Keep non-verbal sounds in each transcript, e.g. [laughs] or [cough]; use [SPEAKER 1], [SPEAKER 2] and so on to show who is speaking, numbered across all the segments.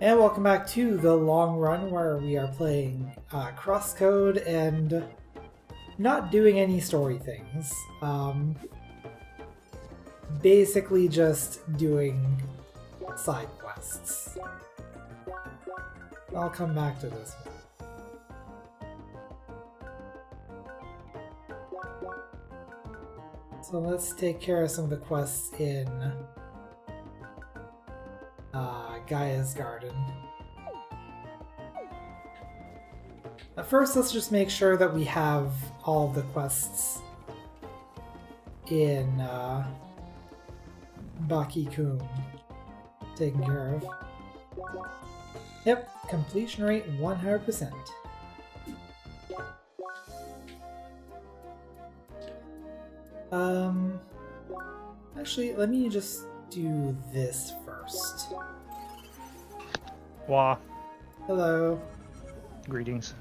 [SPEAKER 1] And welcome back to the long run where we are playing uh, Crosscode and not doing any story things. Um, basically just doing side quests. I'll come back to this one. So let's take care of some of the quests in uh, Gaia's Garden. But first, let's just make sure that we have all the quests in uh, Ba'kii Kum taken care of. Yep, completion rate 100%. Um, actually, let me just do this first.
[SPEAKER 2] Wah.
[SPEAKER 1] Hello.
[SPEAKER 2] Greetings.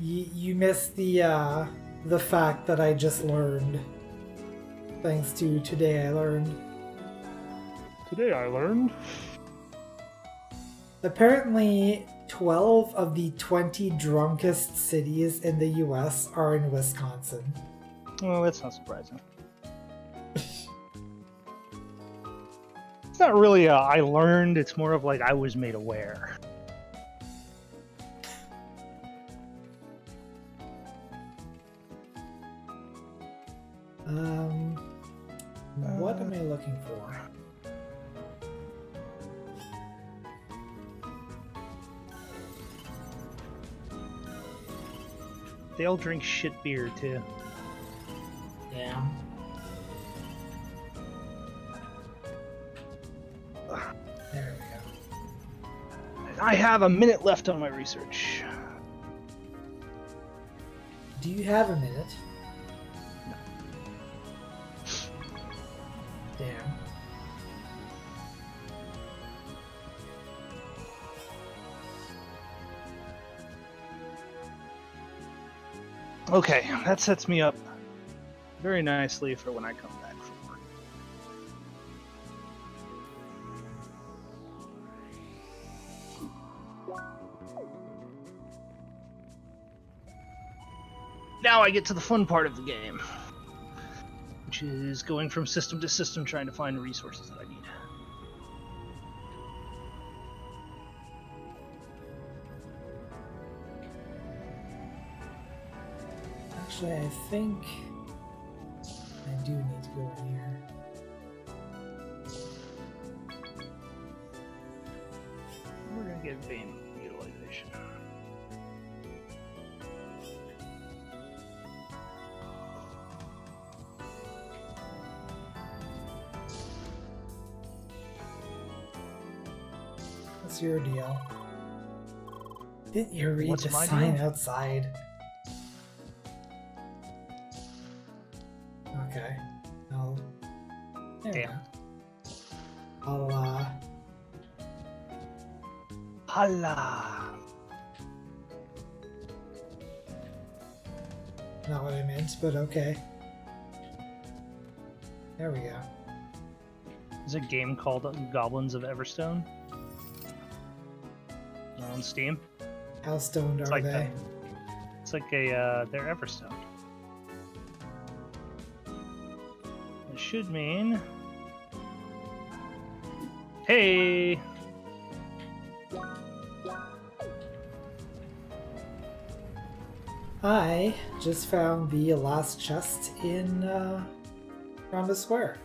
[SPEAKER 1] You, you missed the uh, the fact that I just learned. Thanks to today I learned.
[SPEAKER 2] Today I learned.
[SPEAKER 1] Apparently, 12 of the 20 drunkest cities in the US are in Wisconsin.
[SPEAKER 2] Well, that's not surprising. Not really a I learned, it's more of like I was made aware.
[SPEAKER 1] Um, what am I looking for?
[SPEAKER 2] They all drink shit beer too.
[SPEAKER 1] Yeah.
[SPEAKER 2] I have a minute left on my research.
[SPEAKER 1] Do you have a minute? Damn.
[SPEAKER 2] Okay, that sets me up very nicely for when I come back Now I get to the fun part of the game, which is going from system to system trying to find the resources that I need.
[SPEAKER 1] Actually, I think I do need to go in here.
[SPEAKER 2] We're gonna get vein
[SPEAKER 1] your deal? Didn't you read
[SPEAKER 2] What's
[SPEAKER 1] the sign
[SPEAKER 2] deal?
[SPEAKER 1] outside? Okay. I'll. There we
[SPEAKER 2] Damn.
[SPEAKER 1] go. I'll, uh.
[SPEAKER 2] Hala!
[SPEAKER 1] Not what I meant, but okay. There we go.
[SPEAKER 2] There's a game called Goblins of Everstone on Steam.
[SPEAKER 1] How stoned
[SPEAKER 2] It's
[SPEAKER 1] are
[SPEAKER 2] like
[SPEAKER 1] they?
[SPEAKER 2] that. It's like a uh, they're ever Everstone. It should mean. Hey,
[SPEAKER 1] I just found the last chest in uh, Square.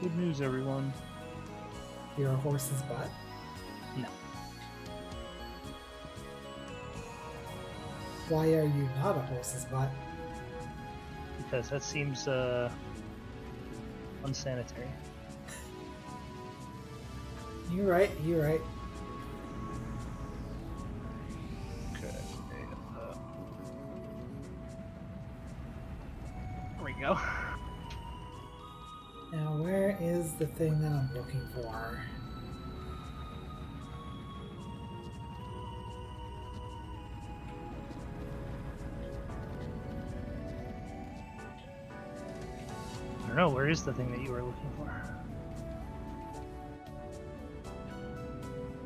[SPEAKER 2] good news, everyone.
[SPEAKER 1] You're horse's butt.
[SPEAKER 2] No.
[SPEAKER 1] Why are you not a horse's butt?
[SPEAKER 2] Because that seems uh, unsanitary. [laughs]
[SPEAKER 1] You're right. You're right. The thing that I'm looking for?
[SPEAKER 2] I don't know. Where is the thing that you were looking for?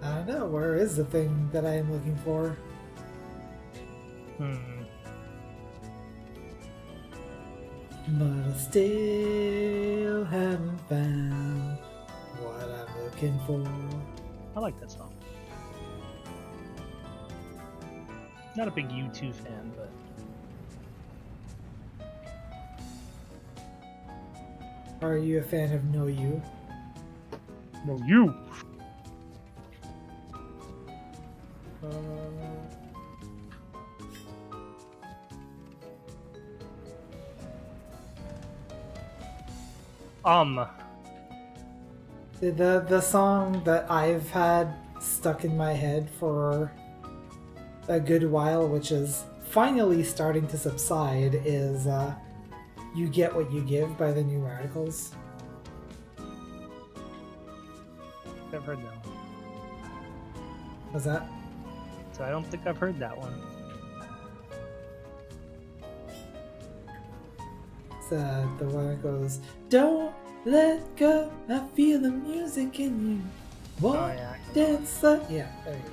[SPEAKER 1] I don't know. Where is the thing that I am looking for?
[SPEAKER 2] Hmm.
[SPEAKER 1] But I still haven't found what I'm looking for.
[SPEAKER 2] I like that song. Not a big U2 fan, but
[SPEAKER 1] Are you a fan of No You?
[SPEAKER 2] no, you. Um,
[SPEAKER 1] The, the song that I've had stuck in my head for a good while, which is finally starting to subside, is uh, "You Get What You Give" by the New Radicals.
[SPEAKER 2] I've heard that one.
[SPEAKER 1] Was that?
[SPEAKER 2] So I don't think I've heard that one.
[SPEAKER 1] It's uh, the one that goes, "Don't let go, I feel the music in you." Won't
[SPEAKER 2] Oh, yeah.
[SPEAKER 1] dance like uh, yeah. There you go.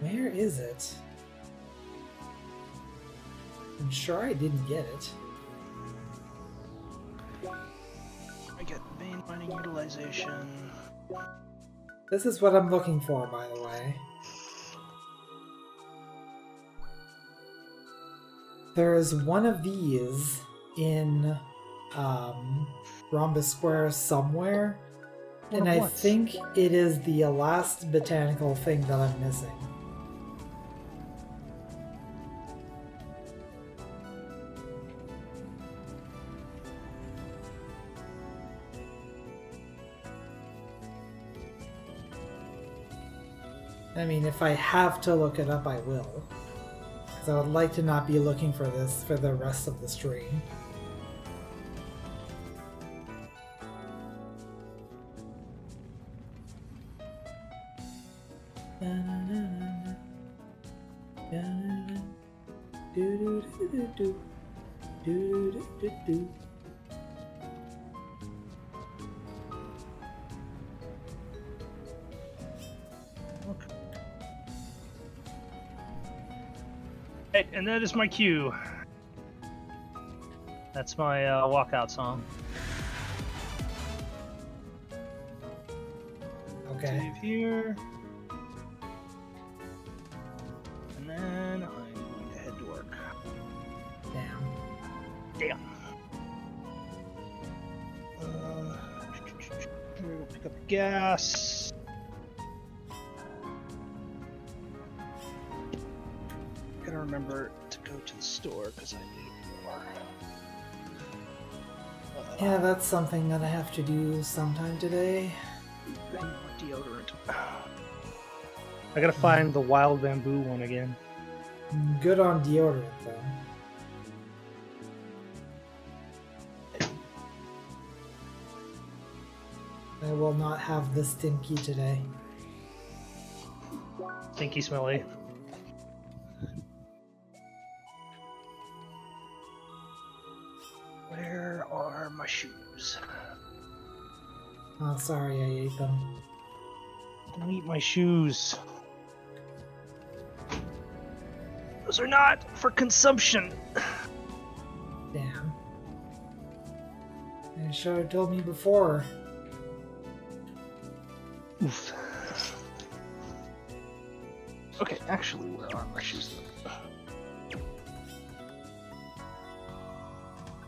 [SPEAKER 1] Where is it? I'm sure I didn't get it.
[SPEAKER 2] Mining utilization.
[SPEAKER 1] This is what I'm looking for, by the way. There is one of these in um, Rhombus Square somewhere,
[SPEAKER 2] One
[SPEAKER 1] and I think it is the last botanical thing that I'm missing. I mean, if I have to look it up, I will. Because I would like to not be looking for this for the rest of the stream.
[SPEAKER 2] Hey, and that is my cue. That's my uh, walkout song.
[SPEAKER 1] Okay.
[SPEAKER 2] Save here. And then I'm going to head to work.
[SPEAKER 1] Damn.
[SPEAKER 2] Damn. Uh, we'll [tsk] pick up gas. Remember to go to the store because I need more. Uh,
[SPEAKER 1] Yeah, that's something that I have to do sometime today.
[SPEAKER 2] I deodorant. I gotta find the wild bamboo one again.
[SPEAKER 1] Good on deodorant, though. I will not have the stinky today.
[SPEAKER 2] Stinky smelly.
[SPEAKER 1] Sorry, I ate them.
[SPEAKER 2] Don't eat my shoes. Those are not for consumption.
[SPEAKER 1] Damn. You should have told me before.
[SPEAKER 2] Oof. Okay, actually, where are my shoes?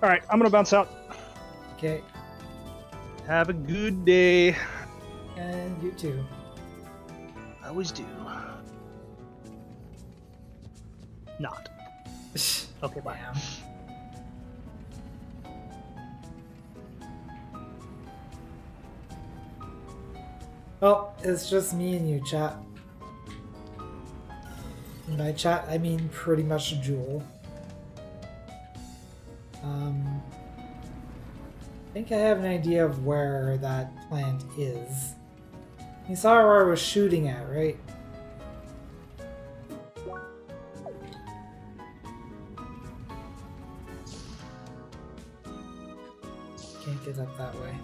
[SPEAKER 2] Alright, I'm gonna bounce out.
[SPEAKER 1] Okay,
[SPEAKER 2] Have a good day.
[SPEAKER 1] and you too.
[SPEAKER 2] I always do. Not. [laughs] Okay, bye.
[SPEAKER 1] Damn. Oh, it's just me and you, chat. And by chat, I mean pretty much a Jewel. Um, I think I have an idea of where that plant is. You saw where I was shooting at, right? Can't get up that way.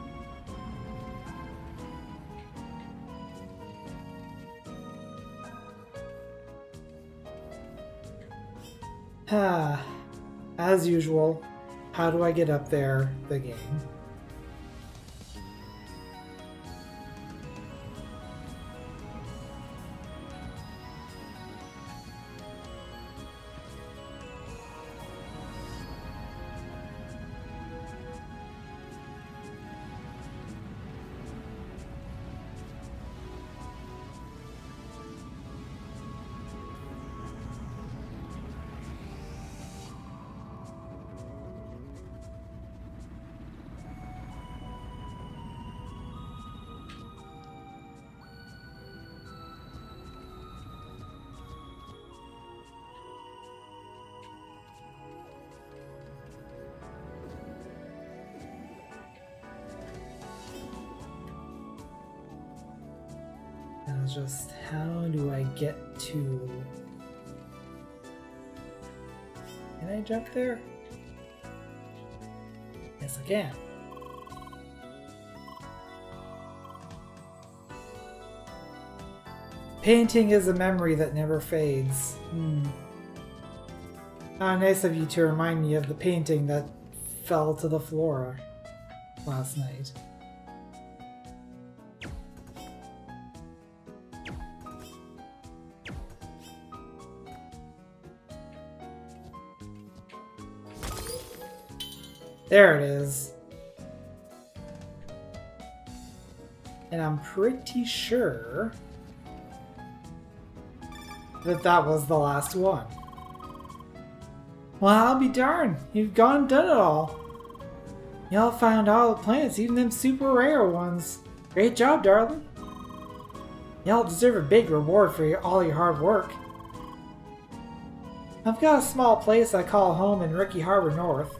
[SPEAKER 1] Ah, as usual, how do I get up there? The game. Just how do I get to... Can I jump there? Yes, I can. Painting is a memory that never fades. Hmm. How nice of you to remind me of the painting that fell to the floor last night. There it is. And I'm pretty sure that that was the last one. Well, I'll be darned. You've gone and done it all. Y'all found all the plants, even them super rare ones. Great job, darling. Y'all deserve a big reward for your, all your hard work. I've got a small place I call home in Rookie Harbor North.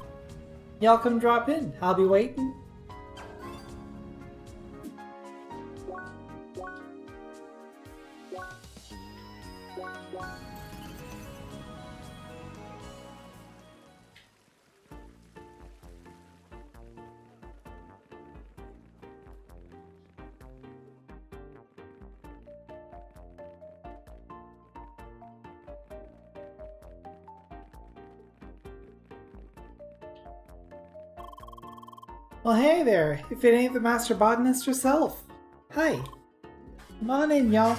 [SPEAKER 1] Y'all come drop in. I'll be waiting. There, if it ain't the Master Botanist herself. Hi. Come on in, y'all.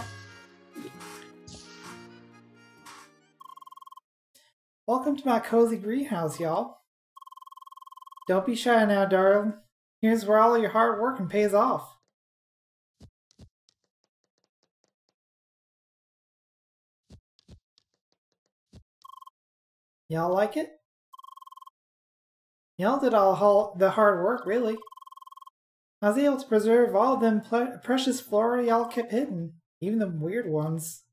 [SPEAKER 1] Welcome to my cozy greenhouse, y'all. Don't be shy now, darling. Here's where all your hard work and pays off. Y'all like it? Y'all did all the hard work, really. I was able to preserve all them precious flora y'all kept hidden, even the weird ones.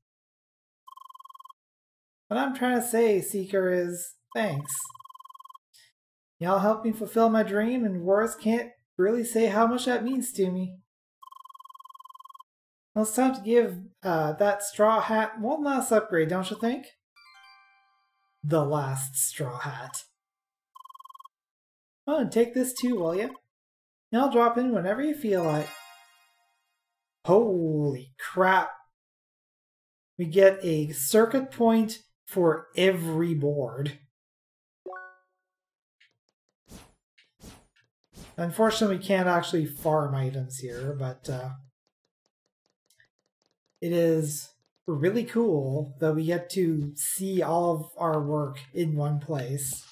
[SPEAKER 1] What I'm trying to say, Seeker, is thanks. Y'all helped me fulfill my dream, and words can't really say how much that means to me. Well, it's time to give uh, that straw hat one last upgrade, don't you think? The last straw hat. Oh, and take this too, will you? And I'll drop in whenever you feel like. Holy crap! We get a circuit point for every board. Unfortunately, we can't actually farm items here, but uh, it is really cool that we get to see all of our work in one place.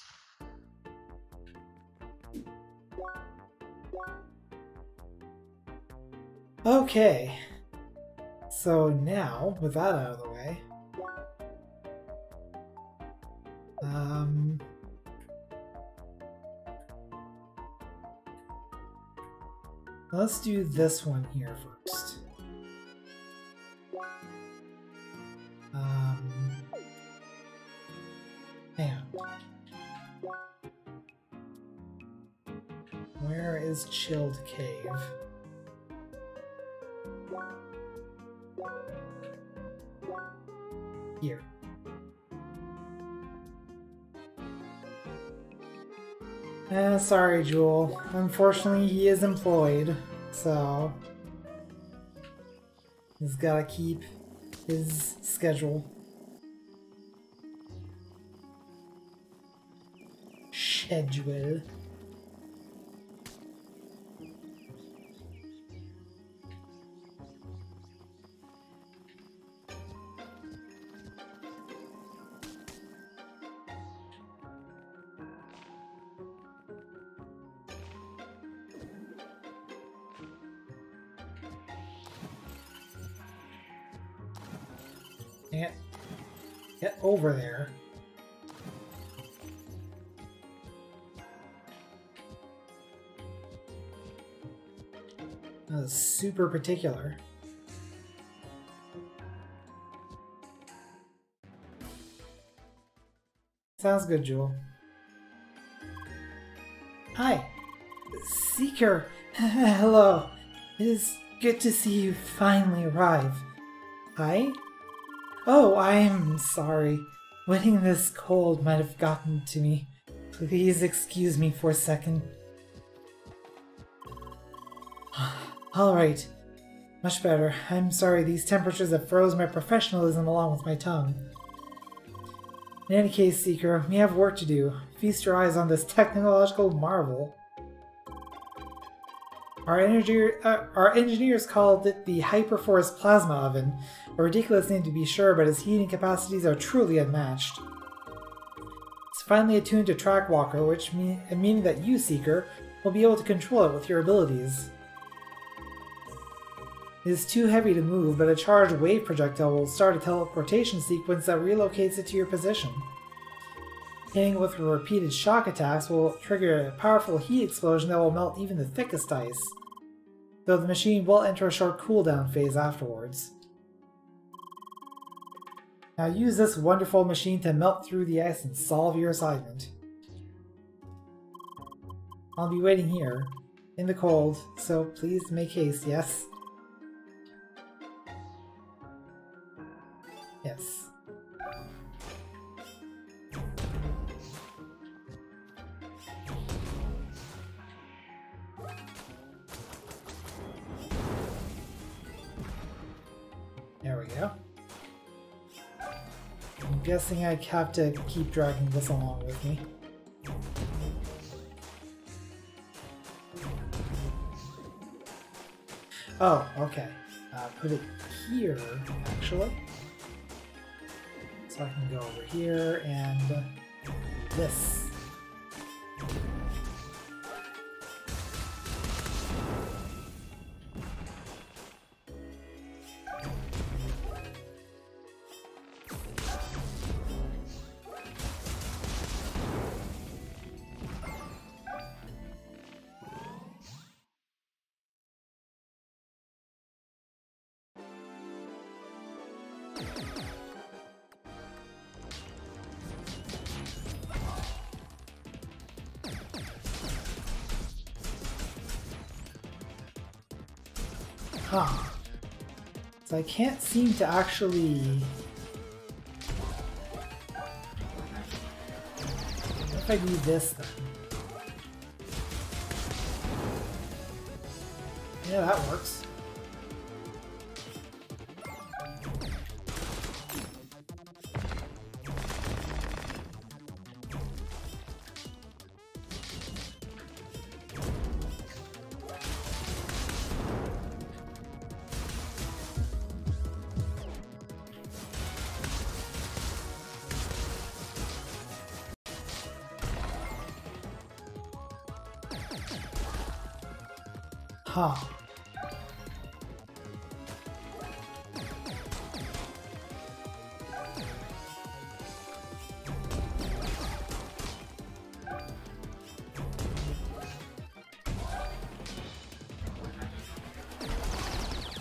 [SPEAKER 1] Okay. So now, with that out of the way, um, let's do this one here first. Um, man. Where is Chilled Cave? Here. Eh, sorry, Jewel. Unfortunately, he is employed, so he's gotta keep his schedule. Schedule. Get, get over there. That was super particular. Sounds good, Jewel. Hi, Seeker. [laughs] Hello. It is good to see you finally arrive. Hi? Oh, I'm sorry. Wetting this cold might have gotten to me. Please excuse me for a second. [sighs] Alright. Much better. I'm sorry, these temperatures have froze my professionalism along with my tongue. In any case, Seeker, we have work to do. Feast your eyes on this technological marvel. Our, uh, our engineers called it the Hyperforce Plasma Oven, a ridiculous name to be sure, but its heating capacities are truly unmatched. It's finally attuned to Trackwalker, which mean, meaning that you, Seeker, will be able to control it with your abilities. It is too heavy to move, but a charged wave projectile will start a teleportation sequence that relocates it to your position. Hitting with repeated shock attacks will trigger a powerful heat explosion that will melt even the thickest ice, though the machine will enter a short cooldown phase afterwards. Now use this wonderful machine to melt through the ice and solve your assignment. I'll be waiting here, in the cold, so please make haste, yes? Yes. Guessing I have to keep dragging this along with me. Oh, okay. Uh, put it here, actually. So I can go over here and this. So I can't seem to actually... What if I do this then? Yeah, that works.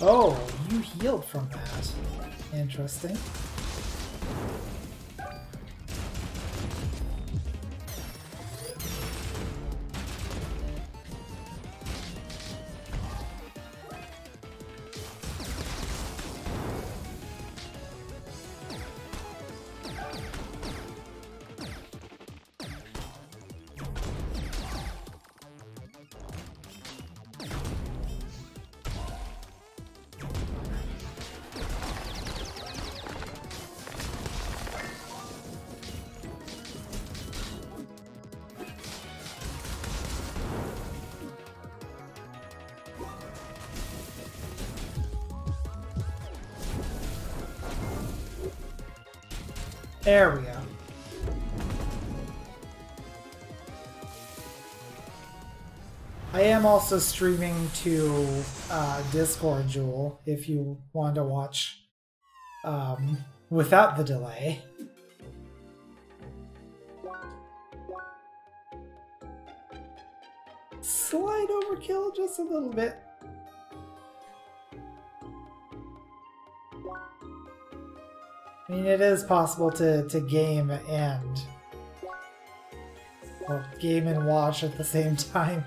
[SPEAKER 1] Oh, you healed from that. Interesting. There we go. I am also streaming to uh, Discord, Jewel, if you want to watch um, without the delay. It is possible to, to game and... Well, game and watch at the same time.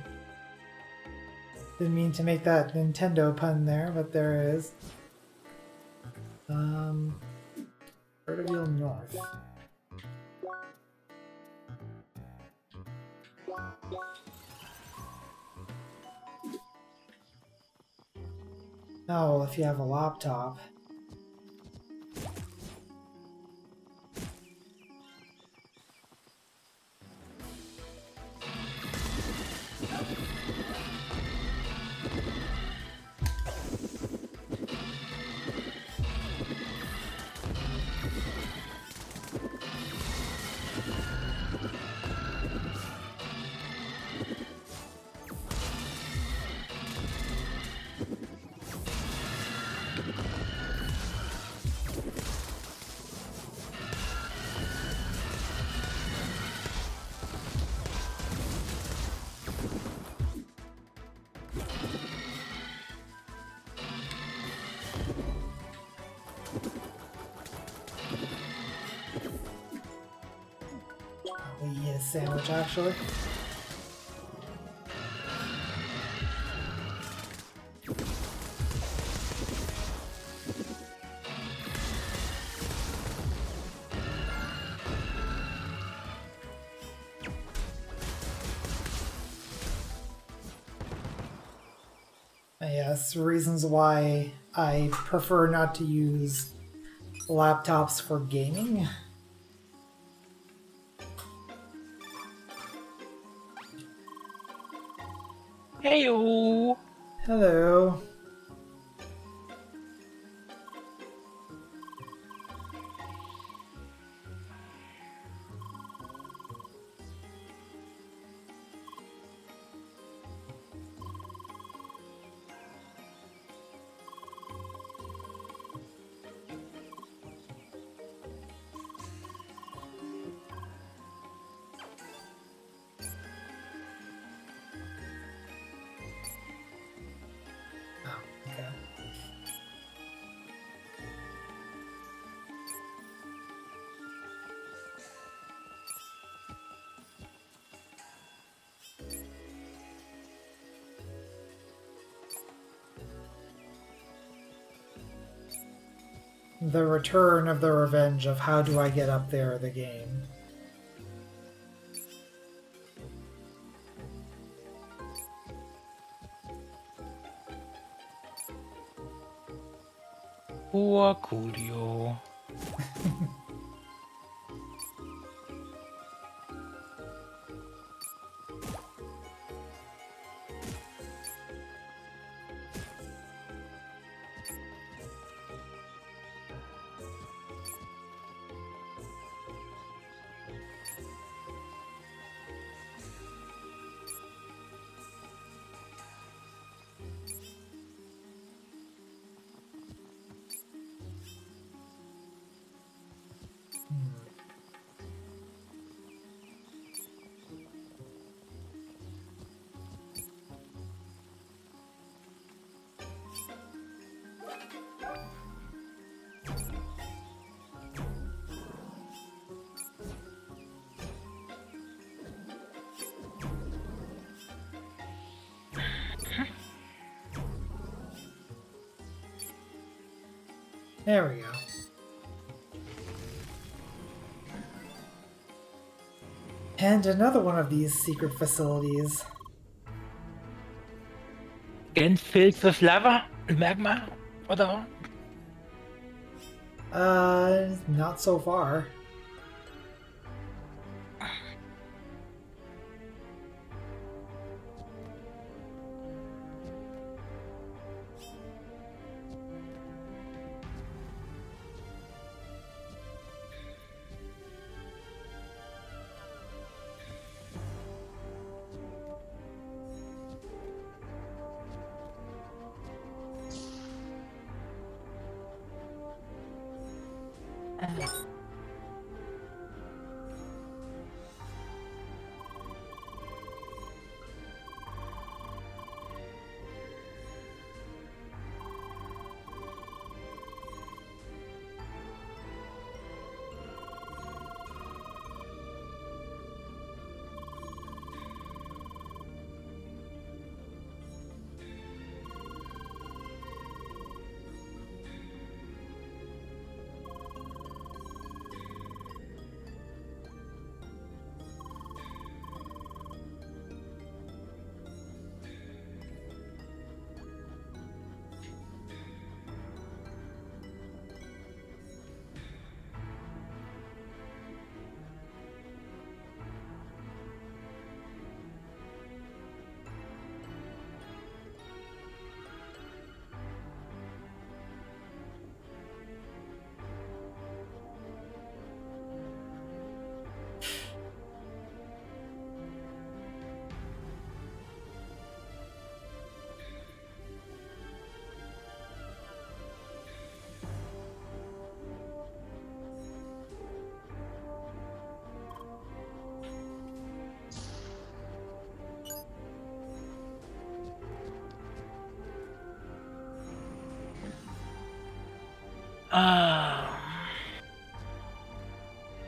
[SPEAKER 1] [laughs] Didn't mean to make that Nintendo pun there, but there is. Um, North. Oh, well, if you have a laptop. Actually. Yes, reasons why I prefer not to use laptops for gaming. The return of the revenge of how do I get up there the game.
[SPEAKER 3] Poor
[SPEAKER 1] There we go. And another one of these secret facilities.
[SPEAKER 3] Again filled with lava magma? Whatever.
[SPEAKER 1] Uh, not so far.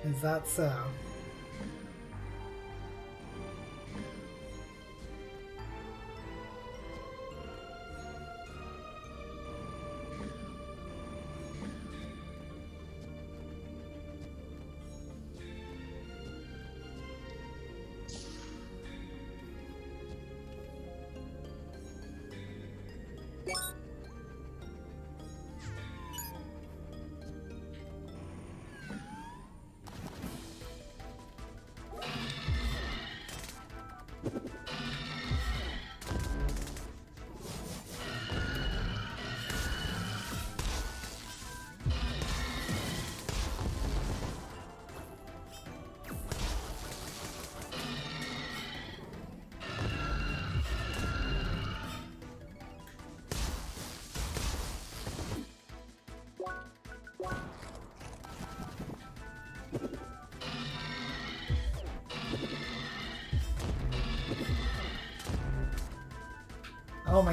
[SPEAKER 1] Is that so? Uh,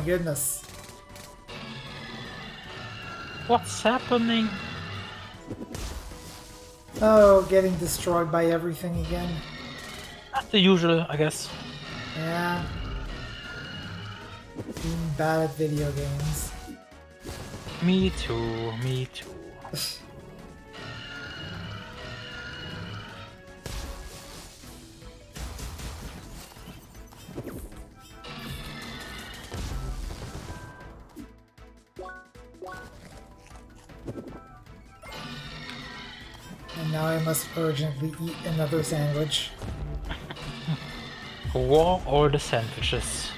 [SPEAKER 1] goodness.
[SPEAKER 3] What's happening?
[SPEAKER 1] Oh, getting destroyed by everything again.
[SPEAKER 3] That's the usual, I guess.
[SPEAKER 1] Yeah. Being bad at video games.
[SPEAKER 3] Me too, me too.
[SPEAKER 1] Urgently eat another sandwich.
[SPEAKER 3] War or the sandwiches?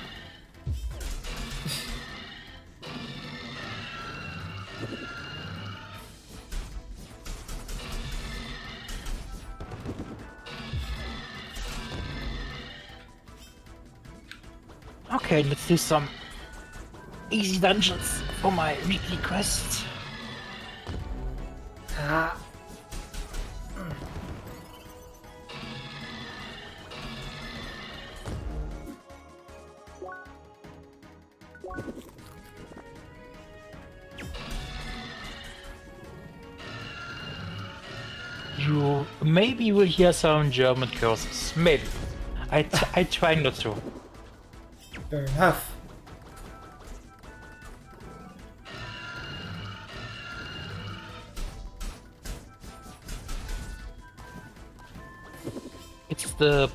[SPEAKER 3] Okay, let's do some easy dungeons for my weekly quest. Hear some German curses. Maybe. I, t- I try not to.
[SPEAKER 1] Fair enough.
[SPEAKER 3] It's the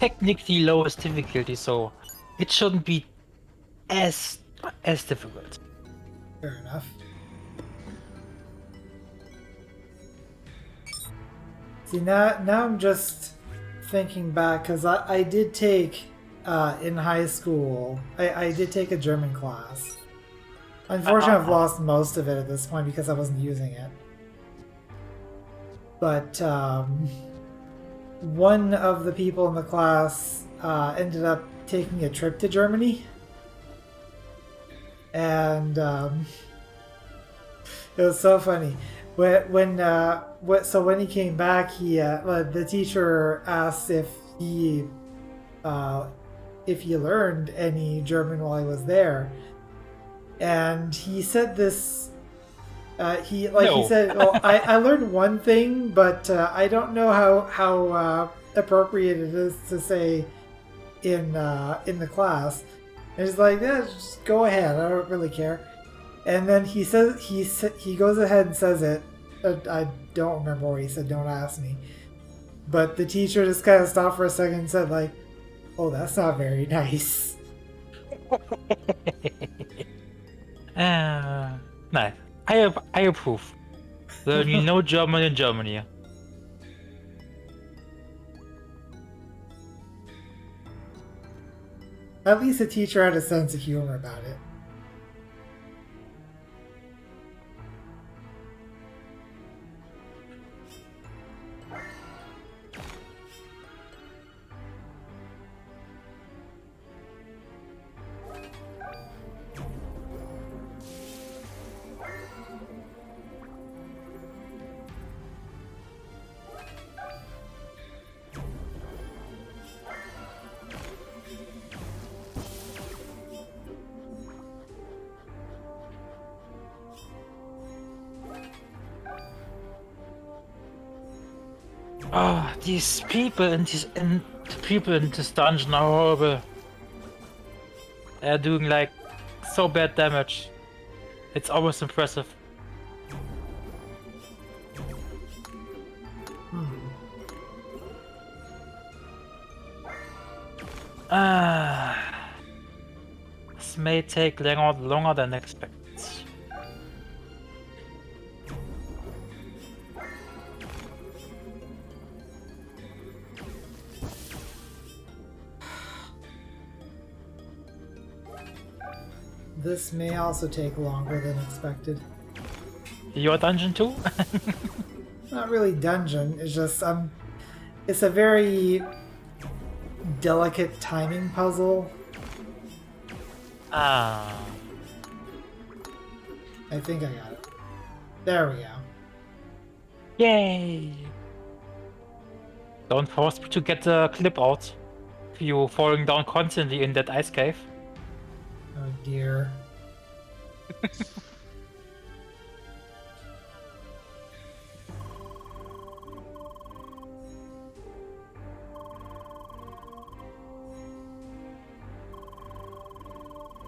[SPEAKER 3] technically lowest difficulty, so it shouldn't be as as difficult.
[SPEAKER 1] Fair enough. See now, now I'm just thinking back because I, I did take uh, in high school. I, I did take a German class. Unfortunately, I've lost most of it at this point because I wasn't using it. But um, one of the people in the class uh, ended up taking a trip to Germany, and um, [laughs] it was so funny when when uh, what, so when he came back, he uh, the teacher asked if he uh, if he learned any German while he was there, and he said this. Uh, he like he said, well, I, I learned one thing, but uh, I don't know how how uh, appropriate it is to say in uh, in the class. And he's like, yeah, just go ahead. I don't really care. And then he says he he goes ahead and says it. Uh, I don't remember what he said. Don't ask me. But the teacher just kind of stopped for a second and said, like, "Oh, that's not very [laughs] nice." [laughs]
[SPEAKER 3] Uh, no, I ap- I approve. Learning no [laughs] German in Germany.
[SPEAKER 1] At least the teacher had a sense of humor about it.
[SPEAKER 3] These people in this in the people in this dungeon are horrible. They're doing like so bad damage. It's almost impressive. Ah, this may take longer, longer than expected.
[SPEAKER 1] This may also take longer than expected.
[SPEAKER 3] Your dungeon too? [laughs]
[SPEAKER 1] Not really dungeon. It's just um, it's a very delicate timing puzzle.
[SPEAKER 3] ah.
[SPEAKER 1] I think I got it. There we go.
[SPEAKER 3] Yay! Don't force me to get the clip out. You falling down constantly in that ice cave.
[SPEAKER 1] Oh dear. [laughs]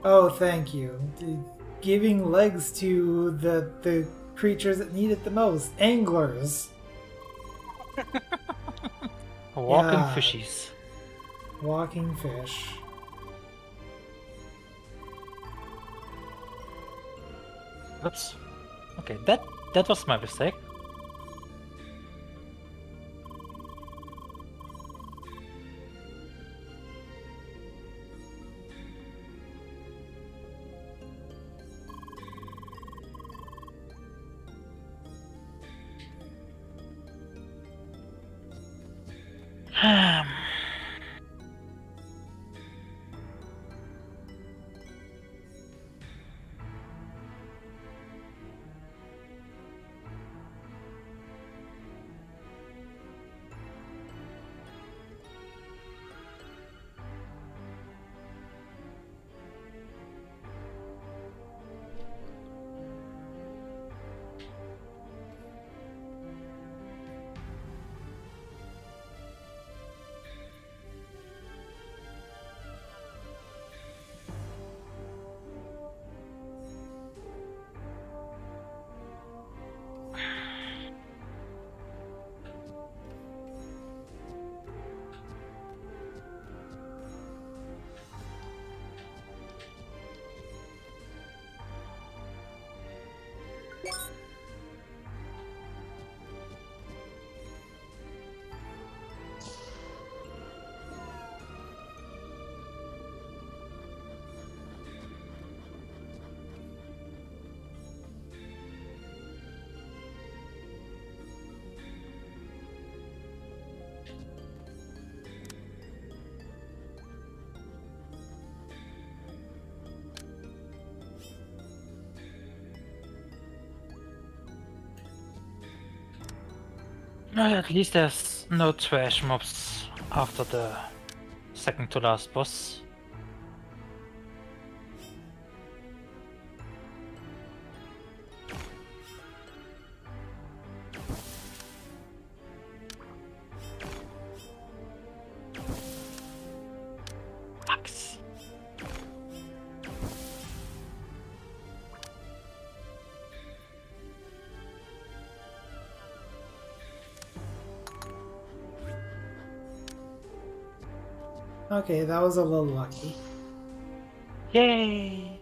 [SPEAKER 1] Oh, thank you. D- Giving legs to the the creatures that need it the most. Anglers. [laughs]
[SPEAKER 3] Walking
[SPEAKER 1] Yeah.
[SPEAKER 3] fishies.
[SPEAKER 1] Walking fish.
[SPEAKER 3] Oops. Okay, that that was my mistake. Um... [sighs] Well, at least there's no trash mobs after the second to last boss.
[SPEAKER 1] Okay, that was a little lucky.
[SPEAKER 3] Yay!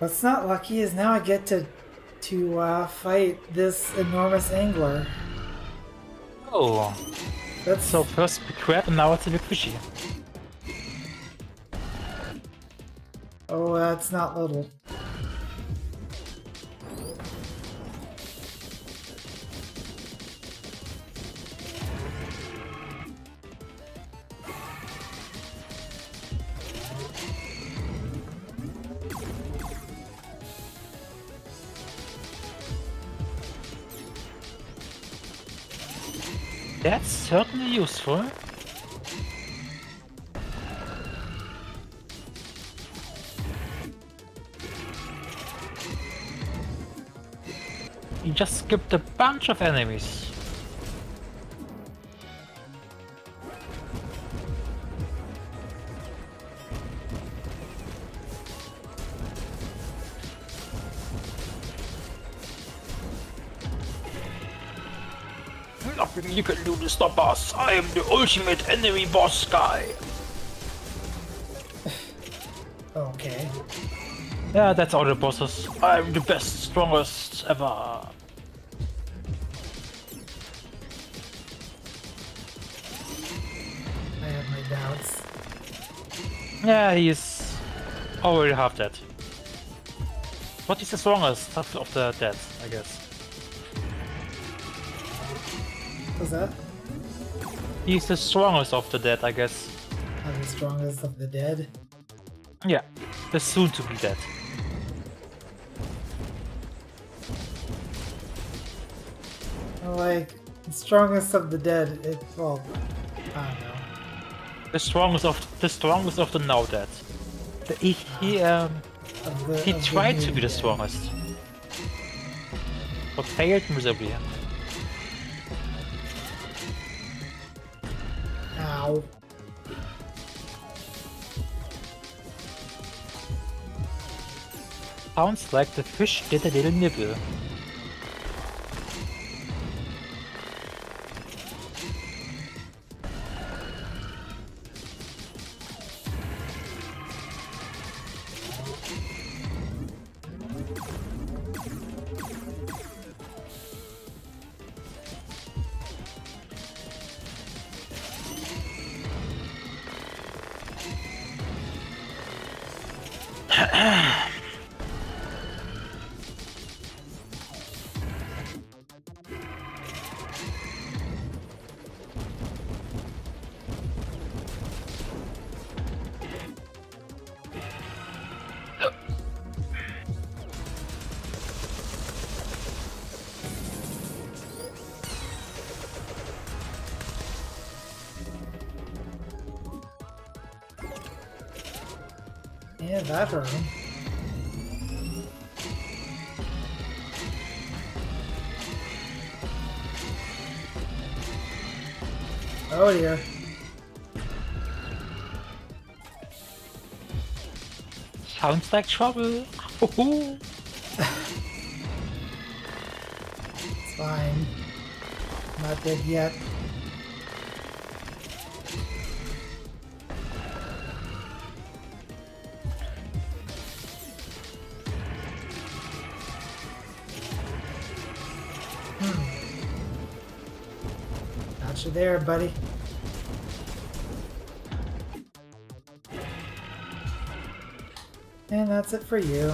[SPEAKER 1] What's not lucky is now I get to to uh, fight this enormous angler.
[SPEAKER 3] Oh,
[SPEAKER 1] That's
[SPEAKER 3] so first the crab and now it's a big fishy.
[SPEAKER 1] oh, that's not little.
[SPEAKER 3] That's certainly useful. You just skipped a bunch of enemies. You can do to stop us. I am the ultimate enemy boss guy.
[SPEAKER 1] Okay.
[SPEAKER 3] Yeah, that's all the bosses. I'm the best, strongest ever.
[SPEAKER 1] I have my doubts.
[SPEAKER 3] Yeah, he's already half dead. But he's the strongest of of the dead, I guess.
[SPEAKER 1] What's that?
[SPEAKER 3] He's the strongest of the dead, I guess.
[SPEAKER 1] I'm the strongest of the dead.
[SPEAKER 3] Yeah, the soon to be dead.
[SPEAKER 1] Like the strongest of the dead. It well, I don't know.
[SPEAKER 3] The strongest of the strongest of the now dead. The, he he um
[SPEAKER 1] the,
[SPEAKER 3] he tried to be the strongest, but failed miserably. Sounds like the fish did a little nibble.
[SPEAKER 1] Hurt. Oh dear.
[SPEAKER 3] Sounds like trouble. [laughs]
[SPEAKER 1] It's fine. Not dead yet. There, buddy. And that's it for you.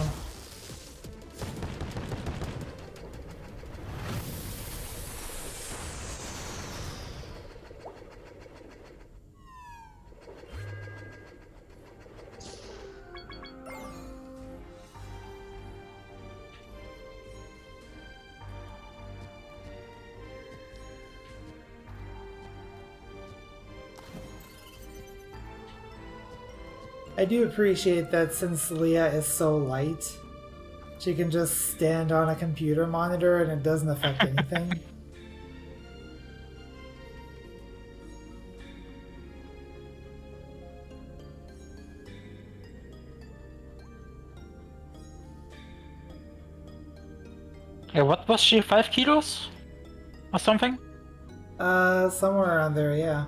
[SPEAKER 1] Do appreciate that since Lea is so light, she can just stand on a computer monitor and it doesn't affect [laughs] anything.
[SPEAKER 3] Yeah, what was she? Five kilos? Or something?
[SPEAKER 1] uh, somewhere around there, yeah.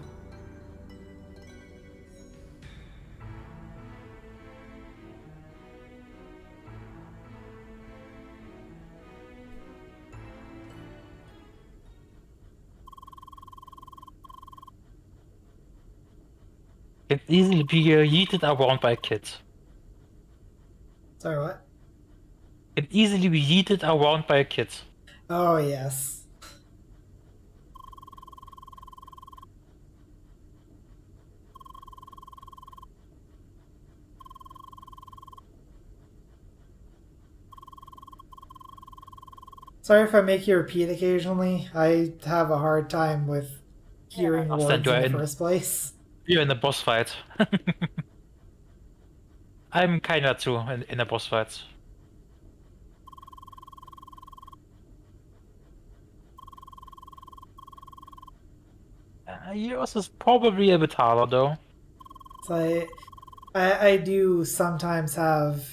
[SPEAKER 3] Easily be uh, yeeted around by kids.
[SPEAKER 1] Sorry, what?
[SPEAKER 3] Can easily be yeeted around by kids.
[SPEAKER 1] Oh, yes. Sorry if I make you repeat occasionally. I have a hard time with hearing
[SPEAKER 3] I'll
[SPEAKER 1] words in the
[SPEAKER 3] in.
[SPEAKER 1] first place.
[SPEAKER 3] You're in the boss fight. [laughs] I'm kinda too in, in a boss fight. Uh, yours is probably a bit harder though.
[SPEAKER 1] So I, I, I do sometimes have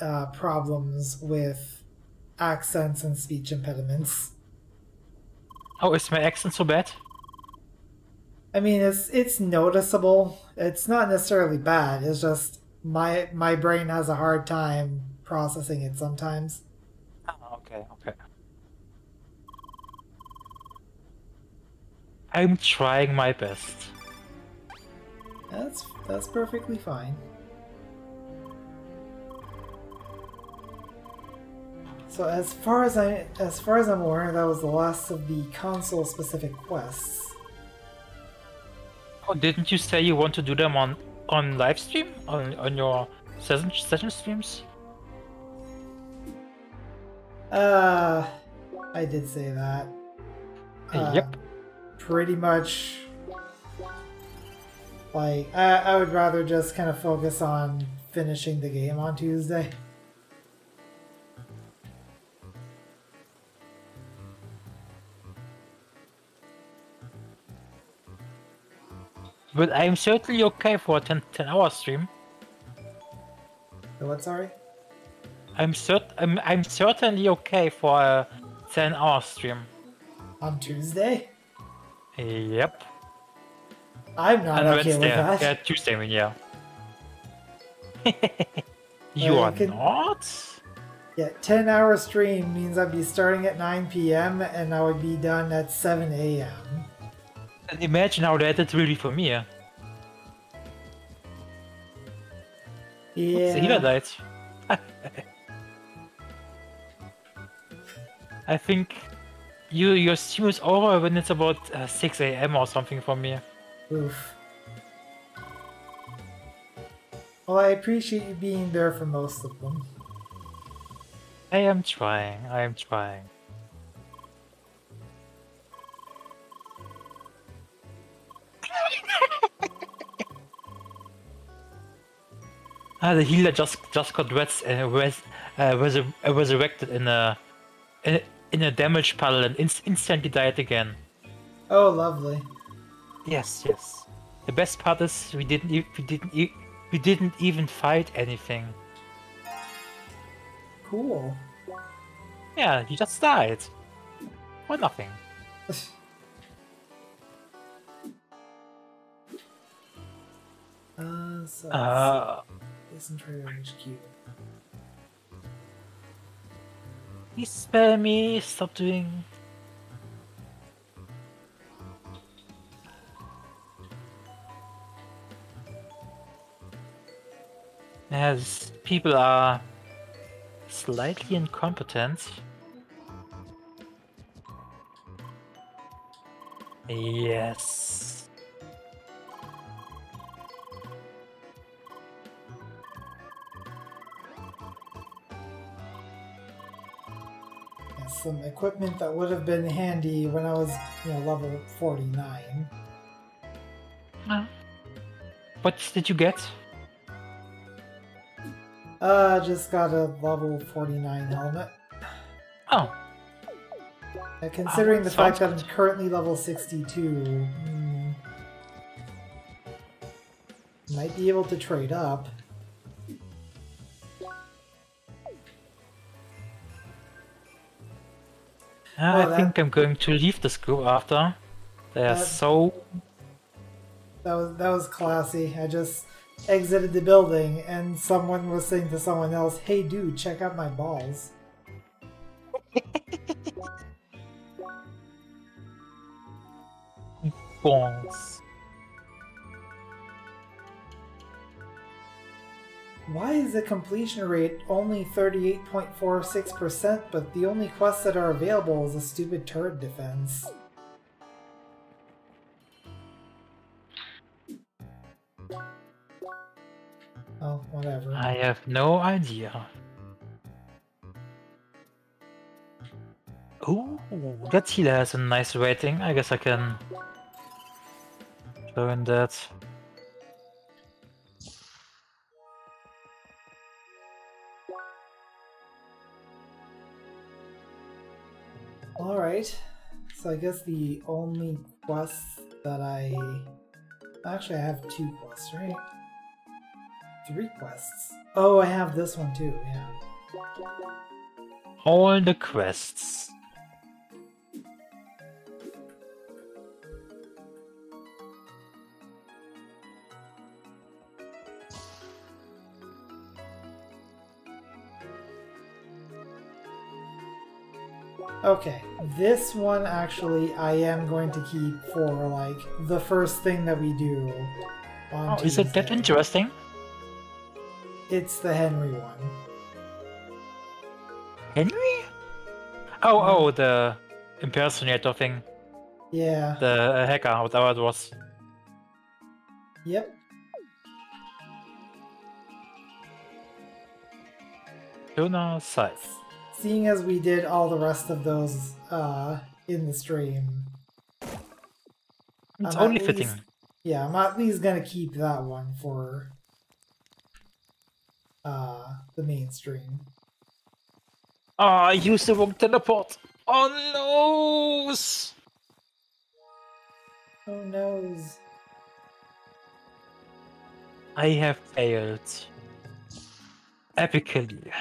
[SPEAKER 1] uh, problems with accents and speech impediments.
[SPEAKER 3] Oh, is my accent so bad?
[SPEAKER 1] I mean, it's it's noticeable. It's not necessarily bad. It's just my my brain has a hard time processing it sometimes.
[SPEAKER 3] Oh, okay, okay. I'm trying my best.
[SPEAKER 1] That's that's perfectly fine. So as far as I as far as I'm aware, that was the last of the console specific quests.
[SPEAKER 3] Oh, didn't you say you want to do them on on live stream on on your session session streams?
[SPEAKER 1] Uh, I did say that. Uh,
[SPEAKER 3] Yep.
[SPEAKER 1] Pretty much. Like, I, I would rather just kind of focus on finishing the game on Tuesday.
[SPEAKER 3] But I'm certainly okay for a 10, 10 hour stream.
[SPEAKER 1] What, sorry?
[SPEAKER 3] I'm cert I'm I'm certainly okay for a 10 hour stream.
[SPEAKER 1] On Tuesday?
[SPEAKER 3] Yep.
[SPEAKER 1] I'm not
[SPEAKER 3] and
[SPEAKER 1] okay
[SPEAKER 3] Wednesday.
[SPEAKER 1] with that.
[SPEAKER 3] Yeah, Tuesday, I mean, yeah. [laughs] you are
[SPEAKER 1] can-
[SPEAKER 3] not?
[SPEAKER 1] Yeah, 10 hour stream means I'd be starting at 9 p.m. and I would be done at 7 a.m.
[SPEAKER 3] And imagine how that it will be for me. Yeah. The healer
[SPEAKER 1] Yeah.
[SPEAKER 3] died. [laughs] I think you your stream is over when it's about uh, 6 a.m. or something for me.
[SPEAKER 1] Oof. Well, I appreciate you being there for most of them.
[SPEAKER 3] I am trying. I am trying. Ah, the healer just just got res, uh, res, uh, resur- uh, resurrected in a in a, in a damage puddle and inst- instantly died again.
[SPEAKER 1] Oh, lovely.
[SPEAKER 3] Yes, yes. The best part is we didn't e- we didn't e- we didn't even fight anything.
[SPEAKER 1] Cool.
[SPEAKER 3] Yeah, he just died. For nothing. [laughs]
[SPEAKER 1] Uh, so
[SPEAKER 3] Uh,
[SPEAKER 1] listen trader HQ.
[SPEAKER 3] Please spare me. Stop doing. As people are slightly incompetent. Yes.
[SPEAKER 1] Some equipment that would have been handy when I was, you know, level 49.
[SPEAKER 3] What did you get?
[SPEAKER 1] Uh, just got a level 49 helmet.
[SPEAKER 3] Oh,
[SPEAKER 1] Uh, considering the fact that I'm currently level 62, hmm, might be able to trade up.
[SPEAKER 3] I
[SPEAKER 1] Well, that-
[SPEAKER 3] think I'm going to leave this group after. They are
[SPEAKER 1] That-
[SPEAKER 3] so.
[SPEAKER 1] That was that was classy. I just exited the building and someone was saying to someone else, "Hey, dude, check out my balls." [laughs]
[SPEAKER 3] Bonks.
[SPEAKER 1] Why is the completion rate only 38.46%, but the only quests that are available is a stupid turret defense? Oh, whatever.
[SPEAKER 3] I have no idea. Ooh, that healer has a nice rating. I guess I can join that.
[SPEAKER 1] So I guess the only quest that I... Actually, I have two quests, right? Three quests. Oh, I have this one too, yeah.
[SPEAKER 3] All the quests.
[SPEAKER 1] Okay, this one actually I am going to keep for like the first thing that we do on
[SPEAKER 3] Oh, is it that interesting?
[SPEAKER 1] It's the Henry one.
[SPEAKER 3] Henry? Oh, oh, the impersonator thing.
[SPEAKER 1] Yeah.
[SPEAKER 3] The uh, hacker, whatever it was.
[SPEAKER 1] Yep.
[SPEAKER 3] Tuna side.
[SPEAKER 1] Seeing as we did all the rest of those uh in the stream,
[SPEAKER 3] It's
[SPEAKER 1] I'm
[SPEAKER 3] only fitting.
[SPEAKER 1] least- yeah, I'm at least gonna keep that one for uh the main stream.
[SPEAKER 3] Oh, I used the wrong teleport. Oh no!
[SPEAKER 1] Oh noes.
[SPEAKER 3] I have failed. Epically.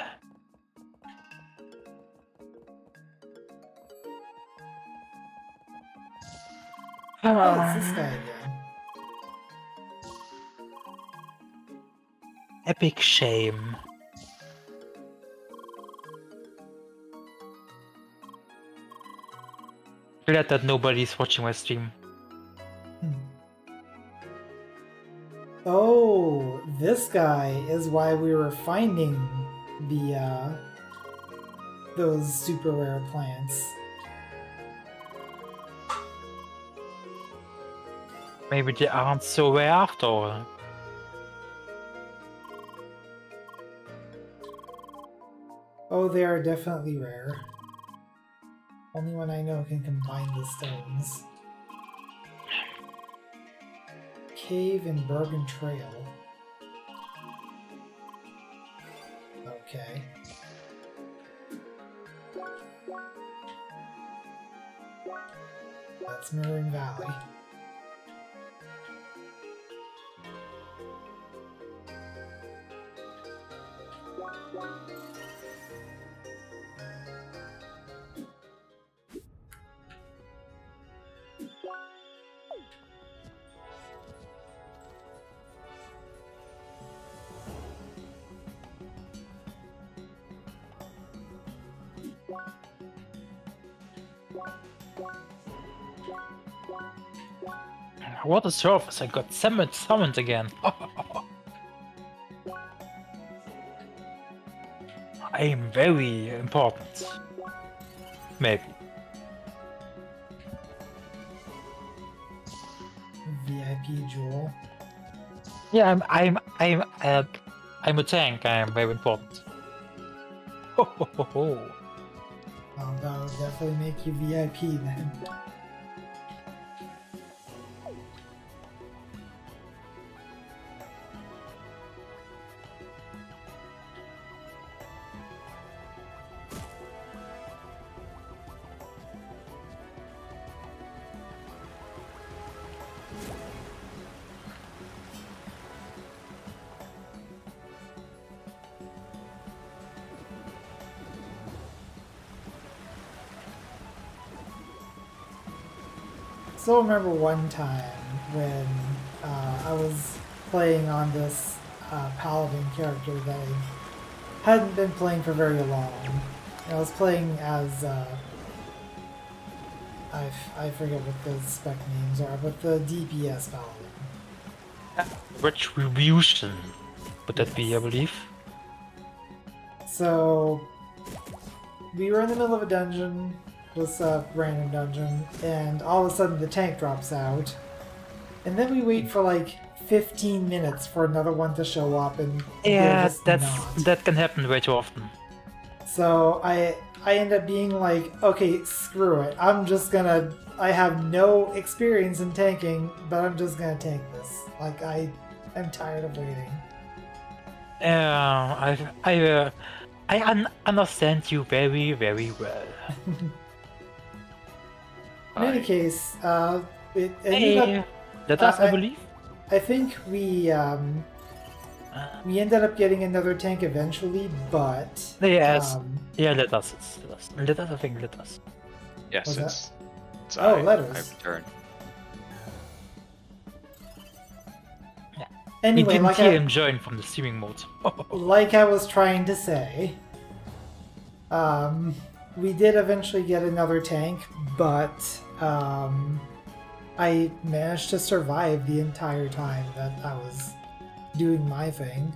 [SPEAKER 1] Oh, it's this guy again.
[SPEAKER 3] Epic shame. Glad that nobody's watching my stream.
[SPEAKER 1] Hmm. Oh, this guy is why we were finding the uh those super rare plants.
[SPEAKER 3] Maybe they aren't so rare after all.
[SPEAKER 1] Oh, they are definitely rare. Only one I know can combine the stones. Cave and Bergen Trail. Okay. That's Maroon Valley.
[SPEAKER 3] What a surface, I got summoned, summoned again. [laughs] I am very important. Maybe.
[SPEAKER 1] VIP Jewel.
[SPEAKER 3] Yeah, I'm, I'm, I'm, uh, I'm a tank. I am very important. Ho, ho, ho, ho.
[SPEAKER 1] Oh, that'll definitely make you VIP then. Still remember one time when uh, I was playing on this uh, paladin character that I hadn't been playing for very long. I was playing as uh, I, f- I forget what the spec names are, but the DPS paladin.
[SPEAKER 3] Retribution. Would that be, I believe?
[SPEAKER 1] So we were in the middle of a dungeon, this uh, random dungeon, and all of a sudden the tank drops out, and then we wait for like 15 minutes for another one to show up, and
[SPEAKER 3] Yeah, that's
[SPEAKER 1] not.
[SPEAKER 3] that can happen way too often.
[SPEAKER 1] So I I end up being like, okay, screw it. I'm just gonna. I have no experience in tanking, but I'm just gonna tank this. Like I, I'm tired of waiting.
[SPEAKER 3] Yeah, I I uh, I un- understand you very very well. [laughs]
[SPEAKER 1] In any case, uh, it ended up
[SPEAKER 3] Hey, that us,
[SPEAKER 1] Uh,
[SPEAKER 3] I
[SPEAKER 1] I-
[SPEAKER 3] believe.
[SPEAKER 1] I think we um, we ended up getting another tank eventually, but
[SPEAKER 3] Yes.
[SPEAKER 1] um,
[SPEAKER 3] Yeah, let us. it's- Let us. Let us. I think let us.
[SPEAKER 4] Yes,
[SPEAKER 1] Was that-
[SPEAKER 4] it's. it's
[SPEAKER 1] Oh,
[SPEAKER 4] I,
[SPEAKER 1] letters.
[SPEAKER 4] I returned.
[SPEAKER 3] we
[SPEAKER 1] anyway,
[SPEAKER 3] didn't
[SPEAKER 1] like
[SPEAKER 3] hear
[SPEAKER 1] I,
[SPEAKER 3] him join from the streaming mode. [laughs]
[SPEAKER 1] like I was trying to say, um, we did eventually get another tank, but um, I managed to survive the entire time that I was doing my thing.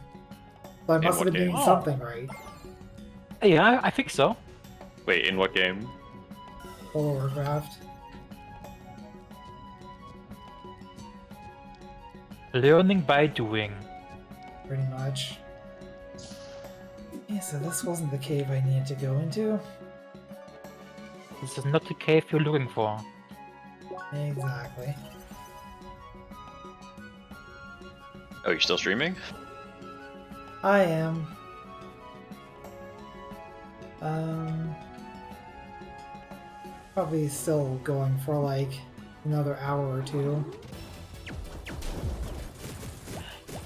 [SPEAKER 1] So I must have
[SPEAKER 4] what
[SPEAKER 1] been doing
[SPEAKER 4] game?
[SPEAKER 1] something right.
[SPEAKER 3] yeah, I, I think so.
[SPEAKER 4] Wait, in what game?
[SPEAKER 1] World of Warcraft.
[SPEAKER 3] Learning by doing.
[SPEAKER 1] pretty much. Yeah, so this wasn't the cave I needed to go into.
[SPEAKER 3] This is not the cave you're looking for.
[SPEAKER 1] Exactly.
[SPEAKER 4] Oh, you're still streaming?
[SPEAKER 1] I am. Um. Probably still going for like another hour or two.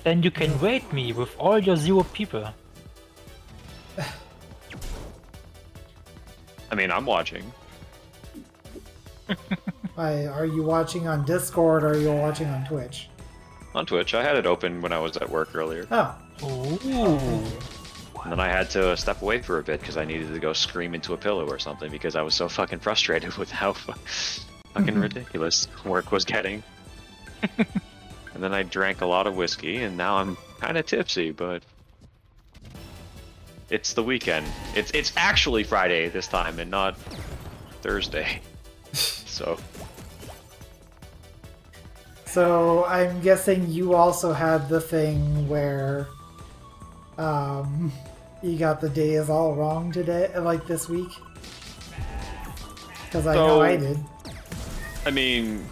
[SPEAKER 3] Then you can raid me with all your zero people.
[SPEAKER 4] I mean, I'm watching.
[SPEAKER 1] I, are you watching on Discord or are you watching on Twitch?
[SPEAKER 4] On Twitch. I had it open when I was at work earlier.
[SPEAKER 1] Oh,
[SPEAKER 3] Ooh.
[SPEAKER 4] And then I had to step away for a bit because I needed to go scream into a pillow or something because I was so fucking frustrated [laughs] with how fu- fucking hmm. ridiculous work was getting. [laughs] and then I drank a lot of whiskey and now I'm kind of tipsy, but it's the weekend. It's it's actually Friday this time and not Thursday. [laughs] so
[SPEAKER 1] so I'm guessing you also had the thing where, um, [laughs] you got the days all wrong today, like this week. Because I know I did.
[SPEAKER 4] I mean,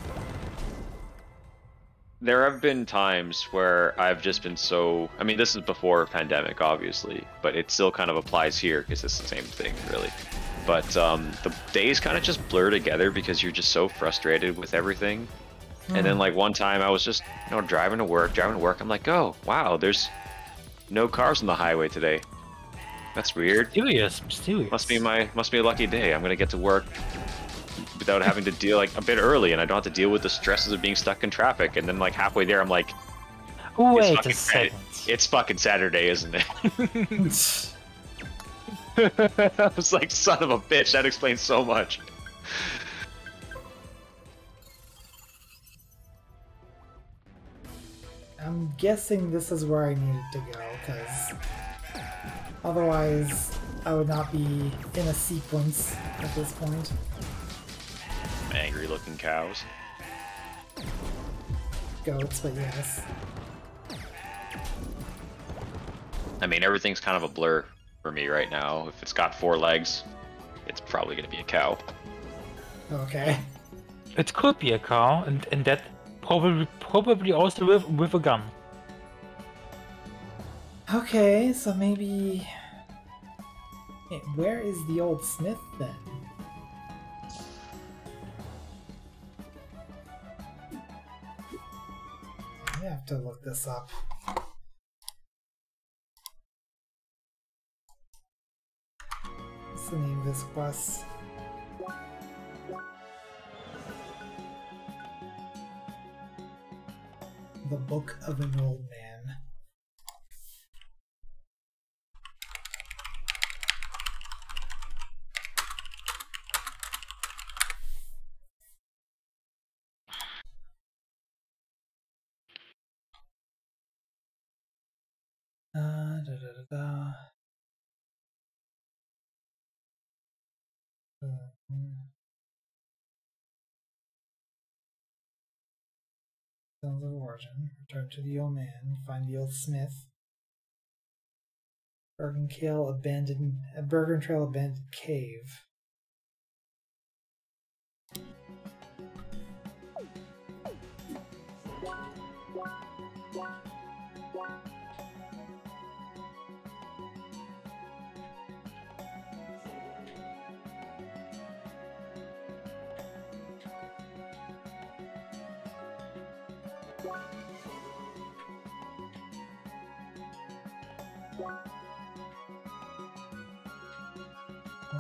[SPEAKER 4] there have been times where I've just been so. I mean, this is before pandemic, obviously, but it still kind of applies here because it's the same thing, really. But um, the days kind of just blur together because you're just so frustrated with everything. And then, like one time, I was just, you know, driving to work, driving to work. I'm like, oh, wow, there's no cars on the highway today. That's weird.
[SPEAKER 3] Mysterious, mysterious.
[SPEAKER 4] Must be my must be a lucky day. I'm gonna get to work without having to deal like a bit early, and I don't have to deal with the stresses of being stuck in traffic. And then like halfway there, I'm like,
[SPEAKER 3] Wait
[SPEAKER 4] fucking
[SPEAKER 3] a second.
[SPEAKER 4] it's fucking Saturday, isn't it? [laughs] [laughs] [laughs] I was like, son of a bitch. That explains so much.
[SPEAKER 1] I'm guessing this is where I needed to go, because otherwise I would not be in a sequence at this point.
[SPEAKER 4] Angry looking cows.
[SPEAKER 1] Goats, but yes.
[SPEAKER 4] I mean, everything's kind of a blur for me right now. If it's got four legs, it's probably gonna be a cow.
[SPEAKER 1] Okay.
[SPEAKER 3] It could be a cow, and, and that probably probably also with with a gun.
[SPEAKER 1] Okay, so maybe. Where is the old smith then? I have to look this up. The name of this quest? The Book of an Old Man. Uh, da, da, da, Mhm. Sons of Origin. Return to the old man. Find the old smith. Bergen Trail abandoned. Bergen Trail abandoned cave.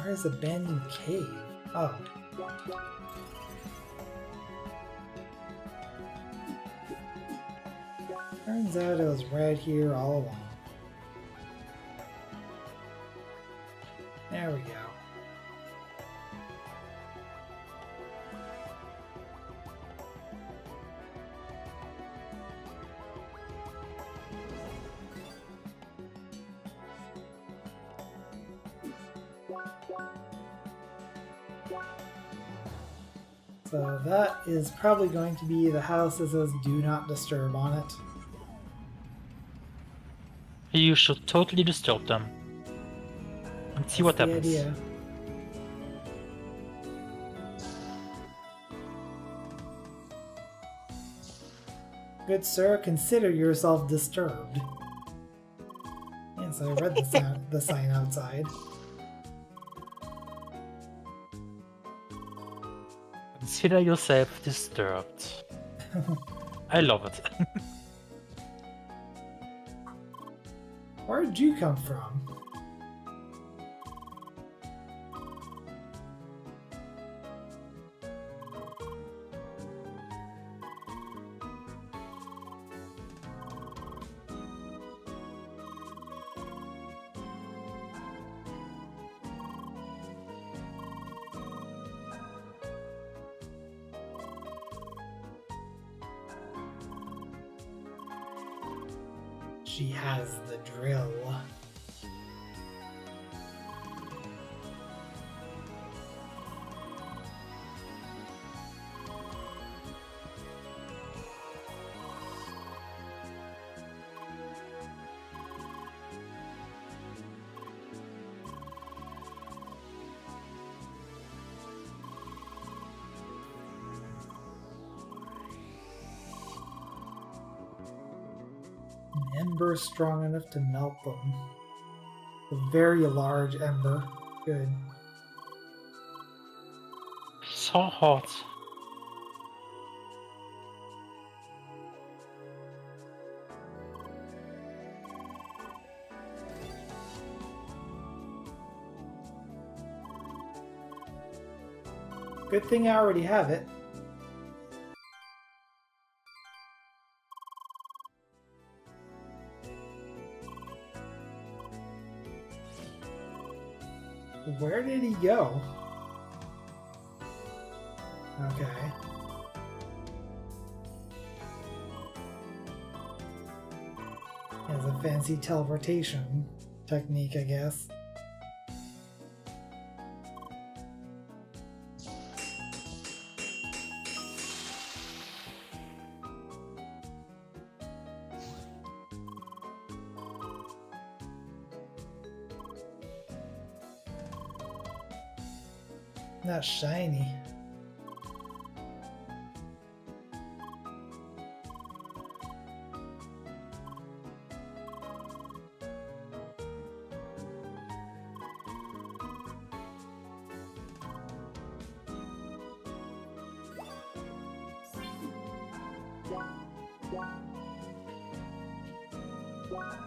[SPEAKER 1] Is abandoned cave? Oh. Turns out it was right here all along. There we go. That is probably going to be the house that says do not disturb on it.
[SPEAKER 3] You should totally disturb them. And see what
[SPEAKER 1] That's the
[SPEAKER 3] happens.
[SPEAKER 1] idea. Good sir, consider yourself disturbed. Yes, I read the, sign, the sign outside.
[SPEAKER 3] Consider yourself disturbed. [laughs] I love it.
[SPEAKER 1] Where did you come from? Strong enough to melt them. A very large ember. Good.
[SPEAKER 3] so hot.
[SPEAKER 1] Good thing I already have it. Go? Okay. Has a fancy teleportation technique, I guess. Shiny.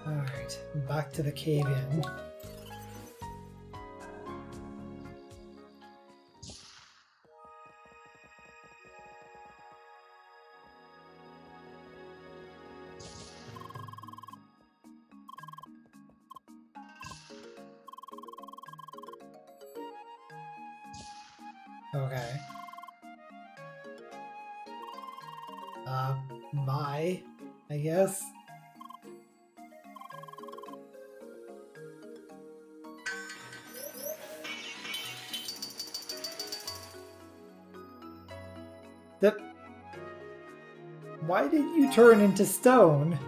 [SPEAKER 1] Alright, back to the cave turn into stone?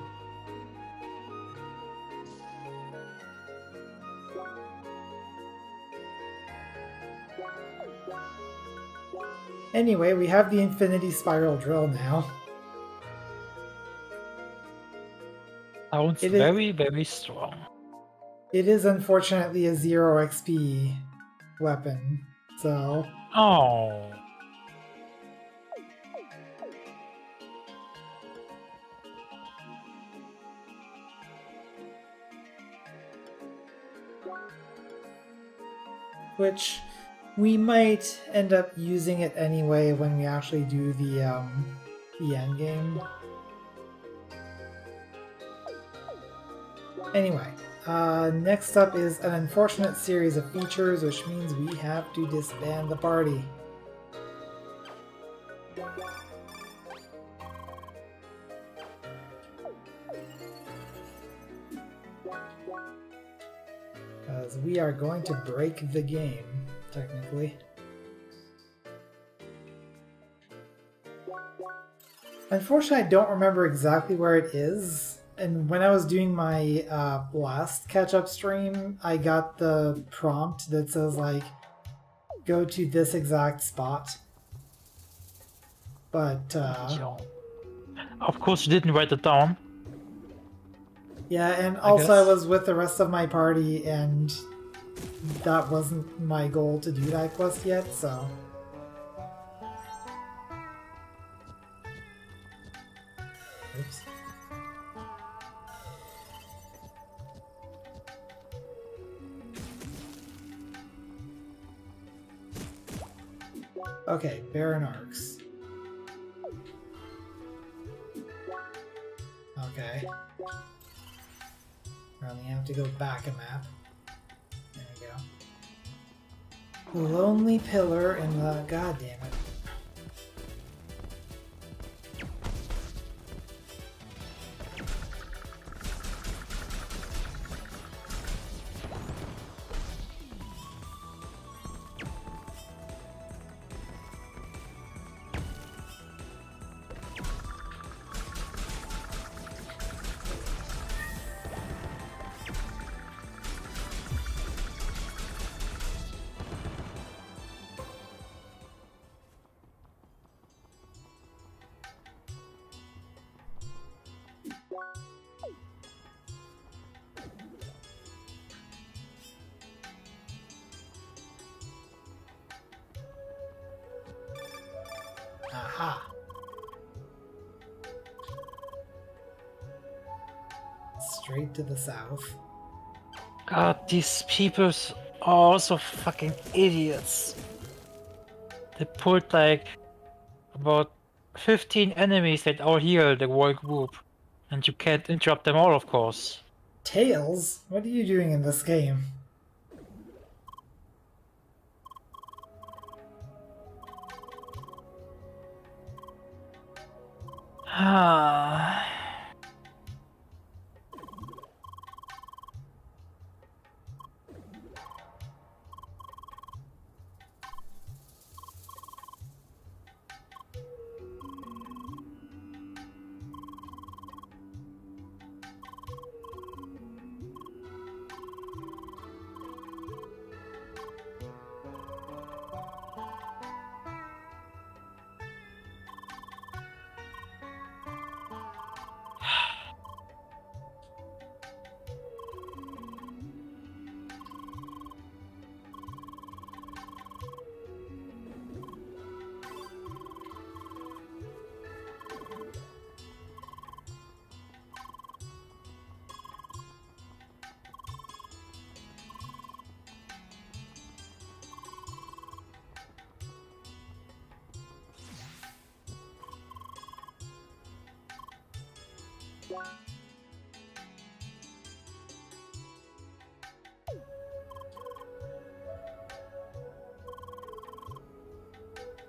[SPEAKER 1] Anyway, we have the Infinity Spiral Drill now.
[SPEAKER 3] Sounds
[SPEAKER 1] It is-
[SPEAKER 3] very, very strong.
[SPEAKER 1] It is unfortunately a zero XP weapon, so
[SPEAKER 3] Oh.
[SPEAKER 1] Which we might end up using it anyway when we actually do the um the end game. Anyway, uh, next up is an unfortunate series of features, which means we have to disband the party. Going to break the game, technically. Unfortunately, I don't remember exactly where it is. And when I was doing my uh, last catch-up stream, I got the prompt that says, like, go to this exact spot. But, uh,
[SPEAKER 3] Of course, you didn't write it down.
[SPEAKER 1] yeah, and also I
[SPEAKER 3] guess.
[SPEAKER 1] was with the rest of my party, and that wasn't my goal to do that quest yet, so... Oops. Okay, Baron Arcs. Okay. I only have to go back a map. Lonely Pillar in the... God damn it. To the south.
[SPEAKER 3] God, these people are also fucking idiots. They put like about 15 enemies that are here, the whole group. And you can't interrupt them all, of course.
[SPEAKER 1] Tails? What are you doing in this game?
[SPEAKER 3] Ah.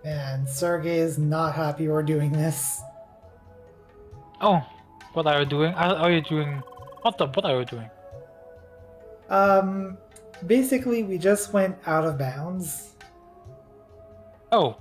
[SPEAKER 1] Man, Sergey is not happy we're doing this.
[SPEAKER 3] Oh, what are you doing? Are you doing? What the? What are you doing?
[SPEAKER 1] Um, basically, we just went out of bounds.
[SPEAKER 3] Oh,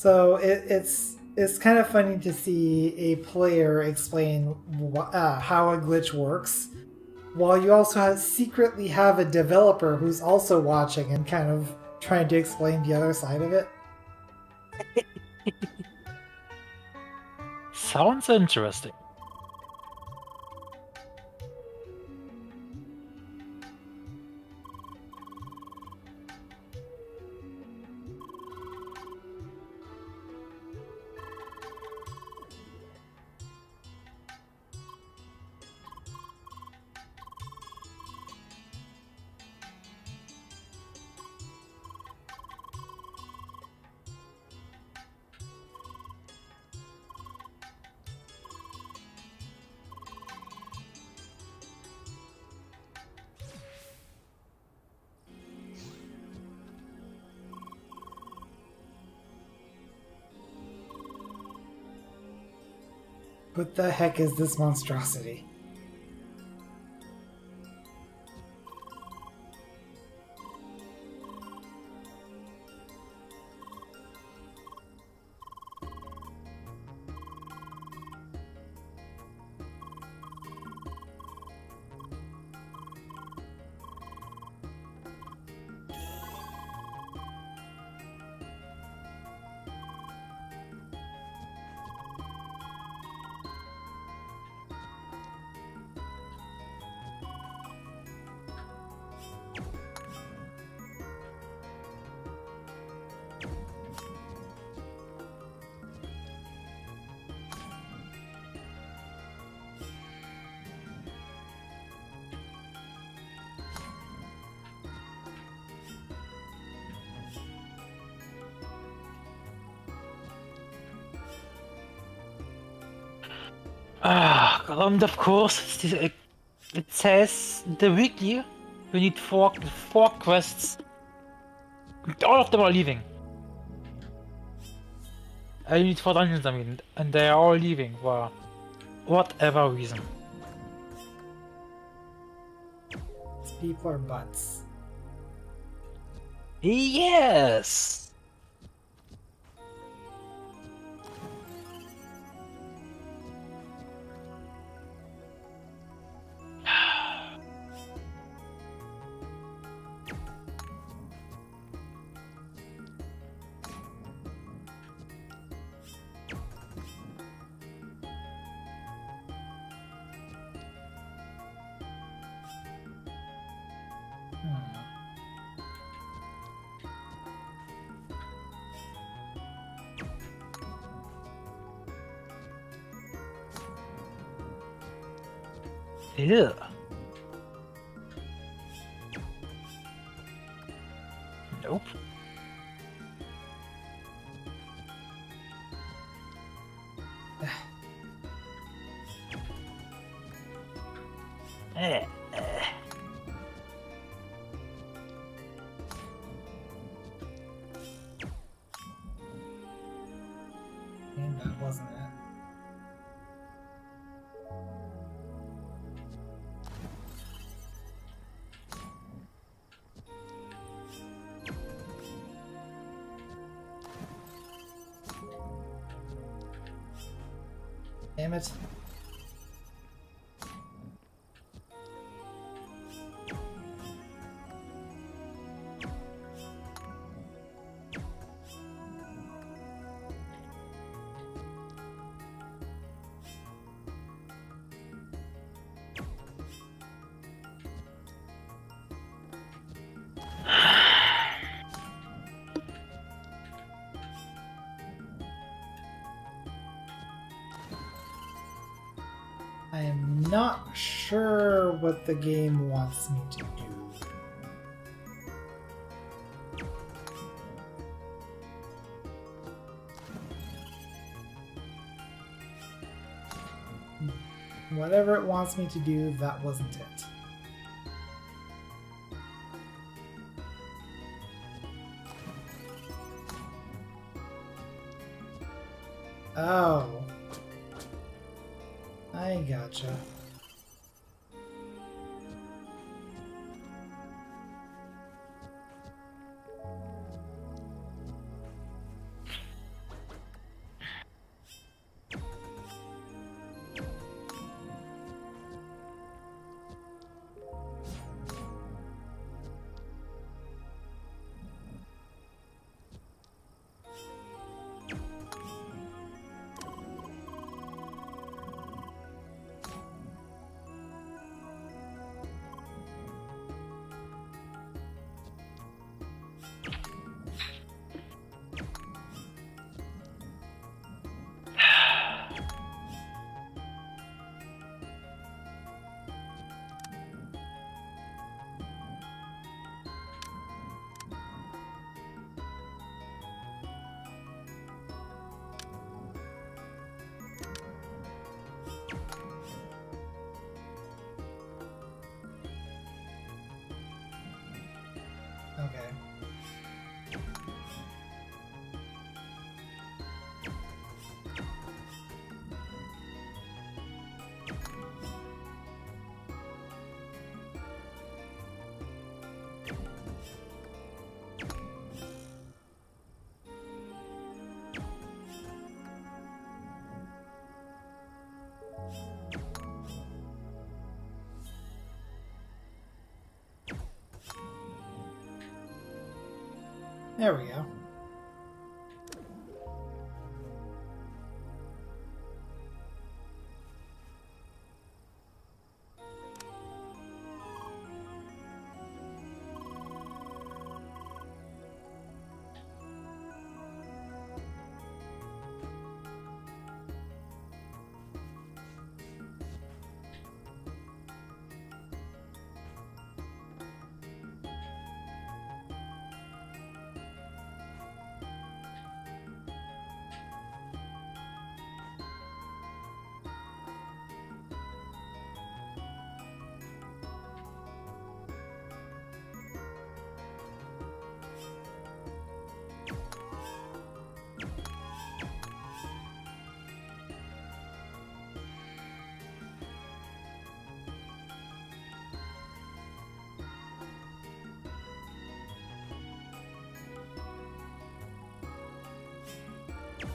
[SPEAKER 1] So it, it's it's kind of funny to see a player explain wh- uh, how a glitch works, while you also have, secretly have a developer who's also watching and kind of trying to explain the other side of it. [laughs]
[SPEAKER 3] sounds interesting.
[SPEAKER 1] The heck is this monstrosity? And of course, it says the weekly we need four four quests. All of them are leaving. Uh, I need four dungeons, I mean, and they are all leaving for whatever reason. People butts.
[SPEAKER 3] Yes. Nope.
[SPEAKER 1] Damn it. not sure what the game wants me to do. Whatever it wants me to do, that wasn't it.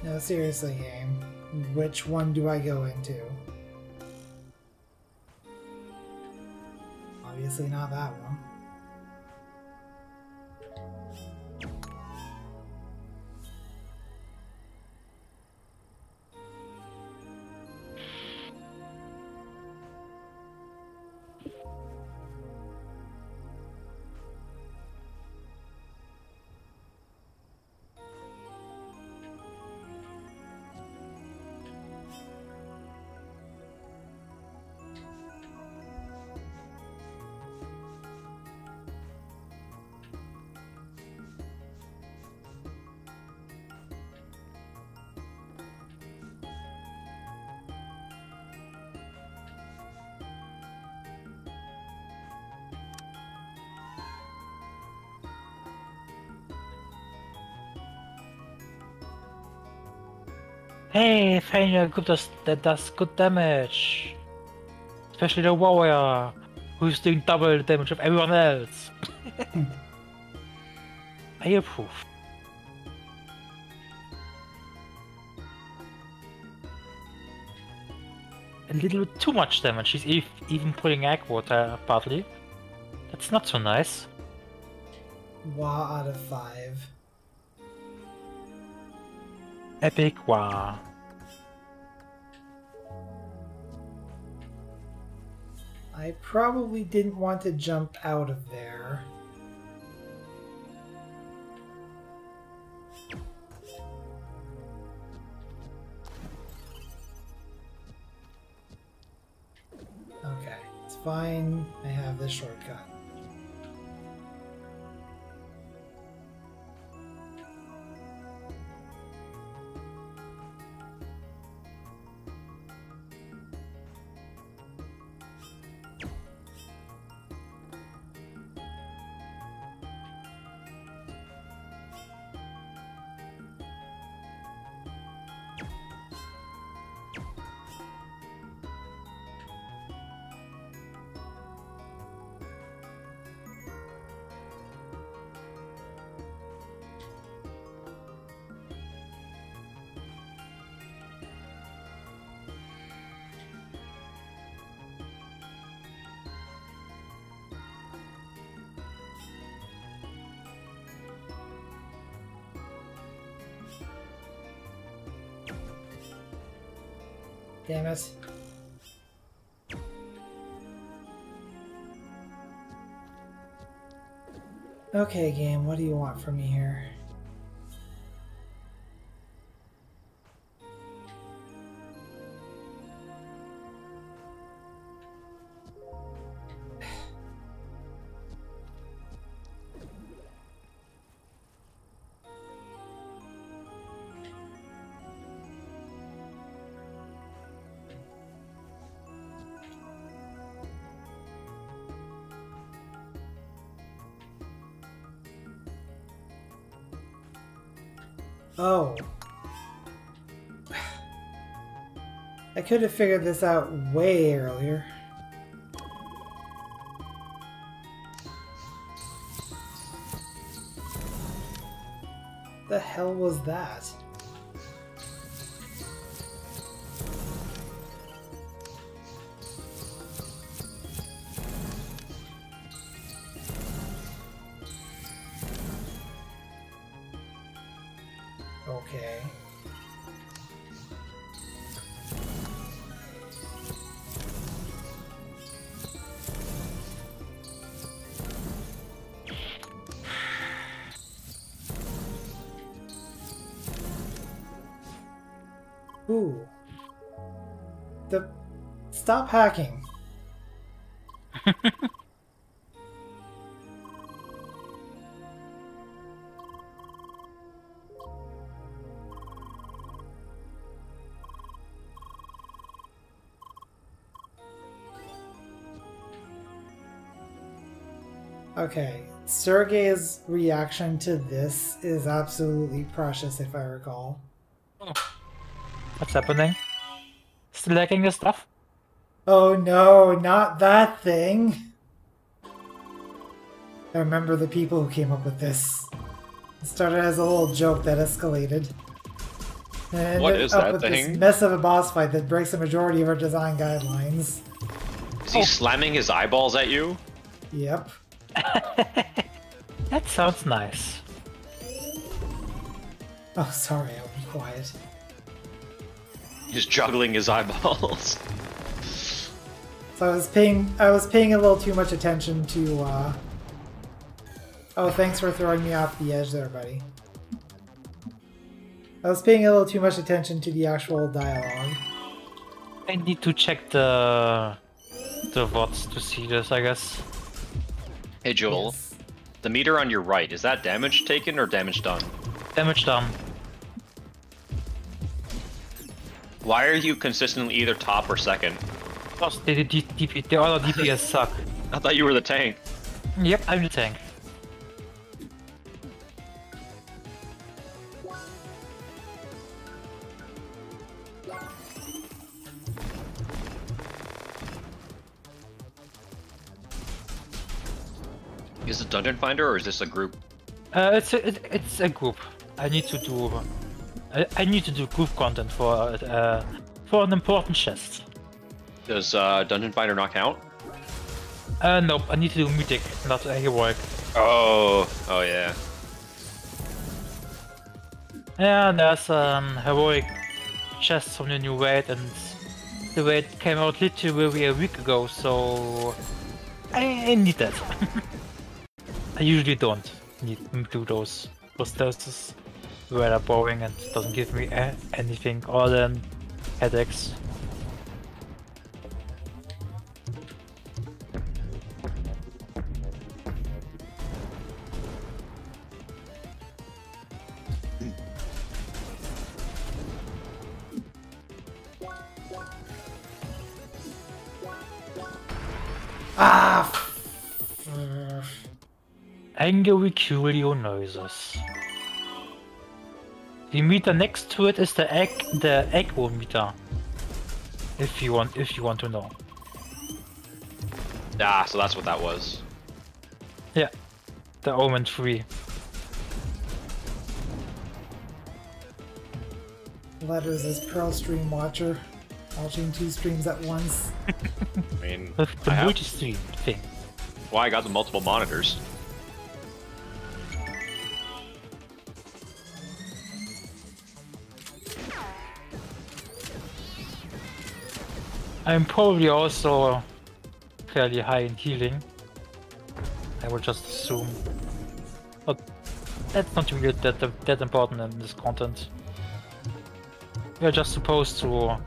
[SPEAKER 1] No, seriously, game. Which one do I go into?
[SPEAKER 3] Fania good does, that does good damage. Especially the warrior, who's doing double damage of everyone else. [laughs] I approve. A little bit too much damage. She's ev- even pulling egg water partly. That's not so nice.
[SPEAKER 1] Wah out of five.
[SPEAKER 3] Epic wow.
[SPEAKER 1] I probably didn't want to jump out of there. Okay, it's fine. I have this shortcut. Damn it. Okay, game, what do you want from me here? Oh. I could have figured this out way earlier. The hell was that? Stop hacking. [laughs] Okay, Sergey's reaction to this is absolutely precious, if I recall.
[SPEAKER 3] What's happening? Still lacking the stuff?
[SPEAKER 1] Oh no, not that thing! I remember the people who came up with this. It started as a little joke that escalated. And
[SPEAKER 4] What
[SPEAKER 1] ended up
[SPEAKER 4] that
[SPEAKER 1] with
[SPEAKER 4] thing?
[SPEAKER 1] this mess of a boss fight that breaks the majority of our design guidelines.
[SPEAKER 4] Is he oh. slamming his eyeballs at you?
[SPEAKER 1] Yep. [laughs]
[SPEAKER 3] That sounds nice.
[SPEAKER 1] Oh, sorry, I'll be quiet.
[SPEAKER 4] He's juggling his eyeballs. [laughs]
[SPEAKER 1] So I was paying I was paying a little too much attention to uh Oh, thanks for throwing me off the edge there, buddy. I was paying a little too much attention to the actual dialogue.
[SPEAKER 3] I need to check the the VODs to see this, I guess.
[SPEAKER 4] Hey Joel,
[SPEAKER 1] Yes.
[SPEAKER 4] the meter on your right, is that damage taken or damage done?
[SPEAKER 3] Damage done.
[SPEAKER 4] Why are you consistently either top or second?
[SPEAKER 3] Plus, the, the, the other DPS suck.
[SPEAKER 4] I thought you were the tank.
[SPEAKER 3] Yep, I'm the tank.
[SPEAKER 4] Is it Dungeon Finder or is this a group?
[SPEAKER 3] Uh, it's a, it, it's a group. I need to do I, I need to do group content for uh, for an important chest.
[SPEAKER 4] Does uh, Dungeon Finder not count?
[SPEAKER 3] Uh, nope, I need to do mythic, not heroic.
[SPEAKER 4] Oh, oh yeah.
[SPEAKER 3] Yeah, there's um heroic chest from the new raid, and the raid came out literally a week ago, so I, I need that. [laughs] I usually don't need to do those. Those tests rather boring and doesn't give me a- anything other than headaches. Angry Curio noises. The meter next to it is the egg, the echo meter. If you want, if you want to know.
[SPEAKER 4] Ah, so that's what that was.
[SPEAKER 3] Yeah, the Omen 3.
[SPEAKER 1] Letters as Pearl Stream Watcher, watching two streams at once. [laughs]
[SPEAKER 4] I mean,
[SPEAKER 3] the
[SPEAKER 4] I
[SPEAKER 3] multi-stream thing.
[SPEAKER 4] why I got the multiple monitors.
[SPEAKER 3] I'm probably also fairly high in healing. I will just assume. But that's not really that, that important in this content. We are just supposed to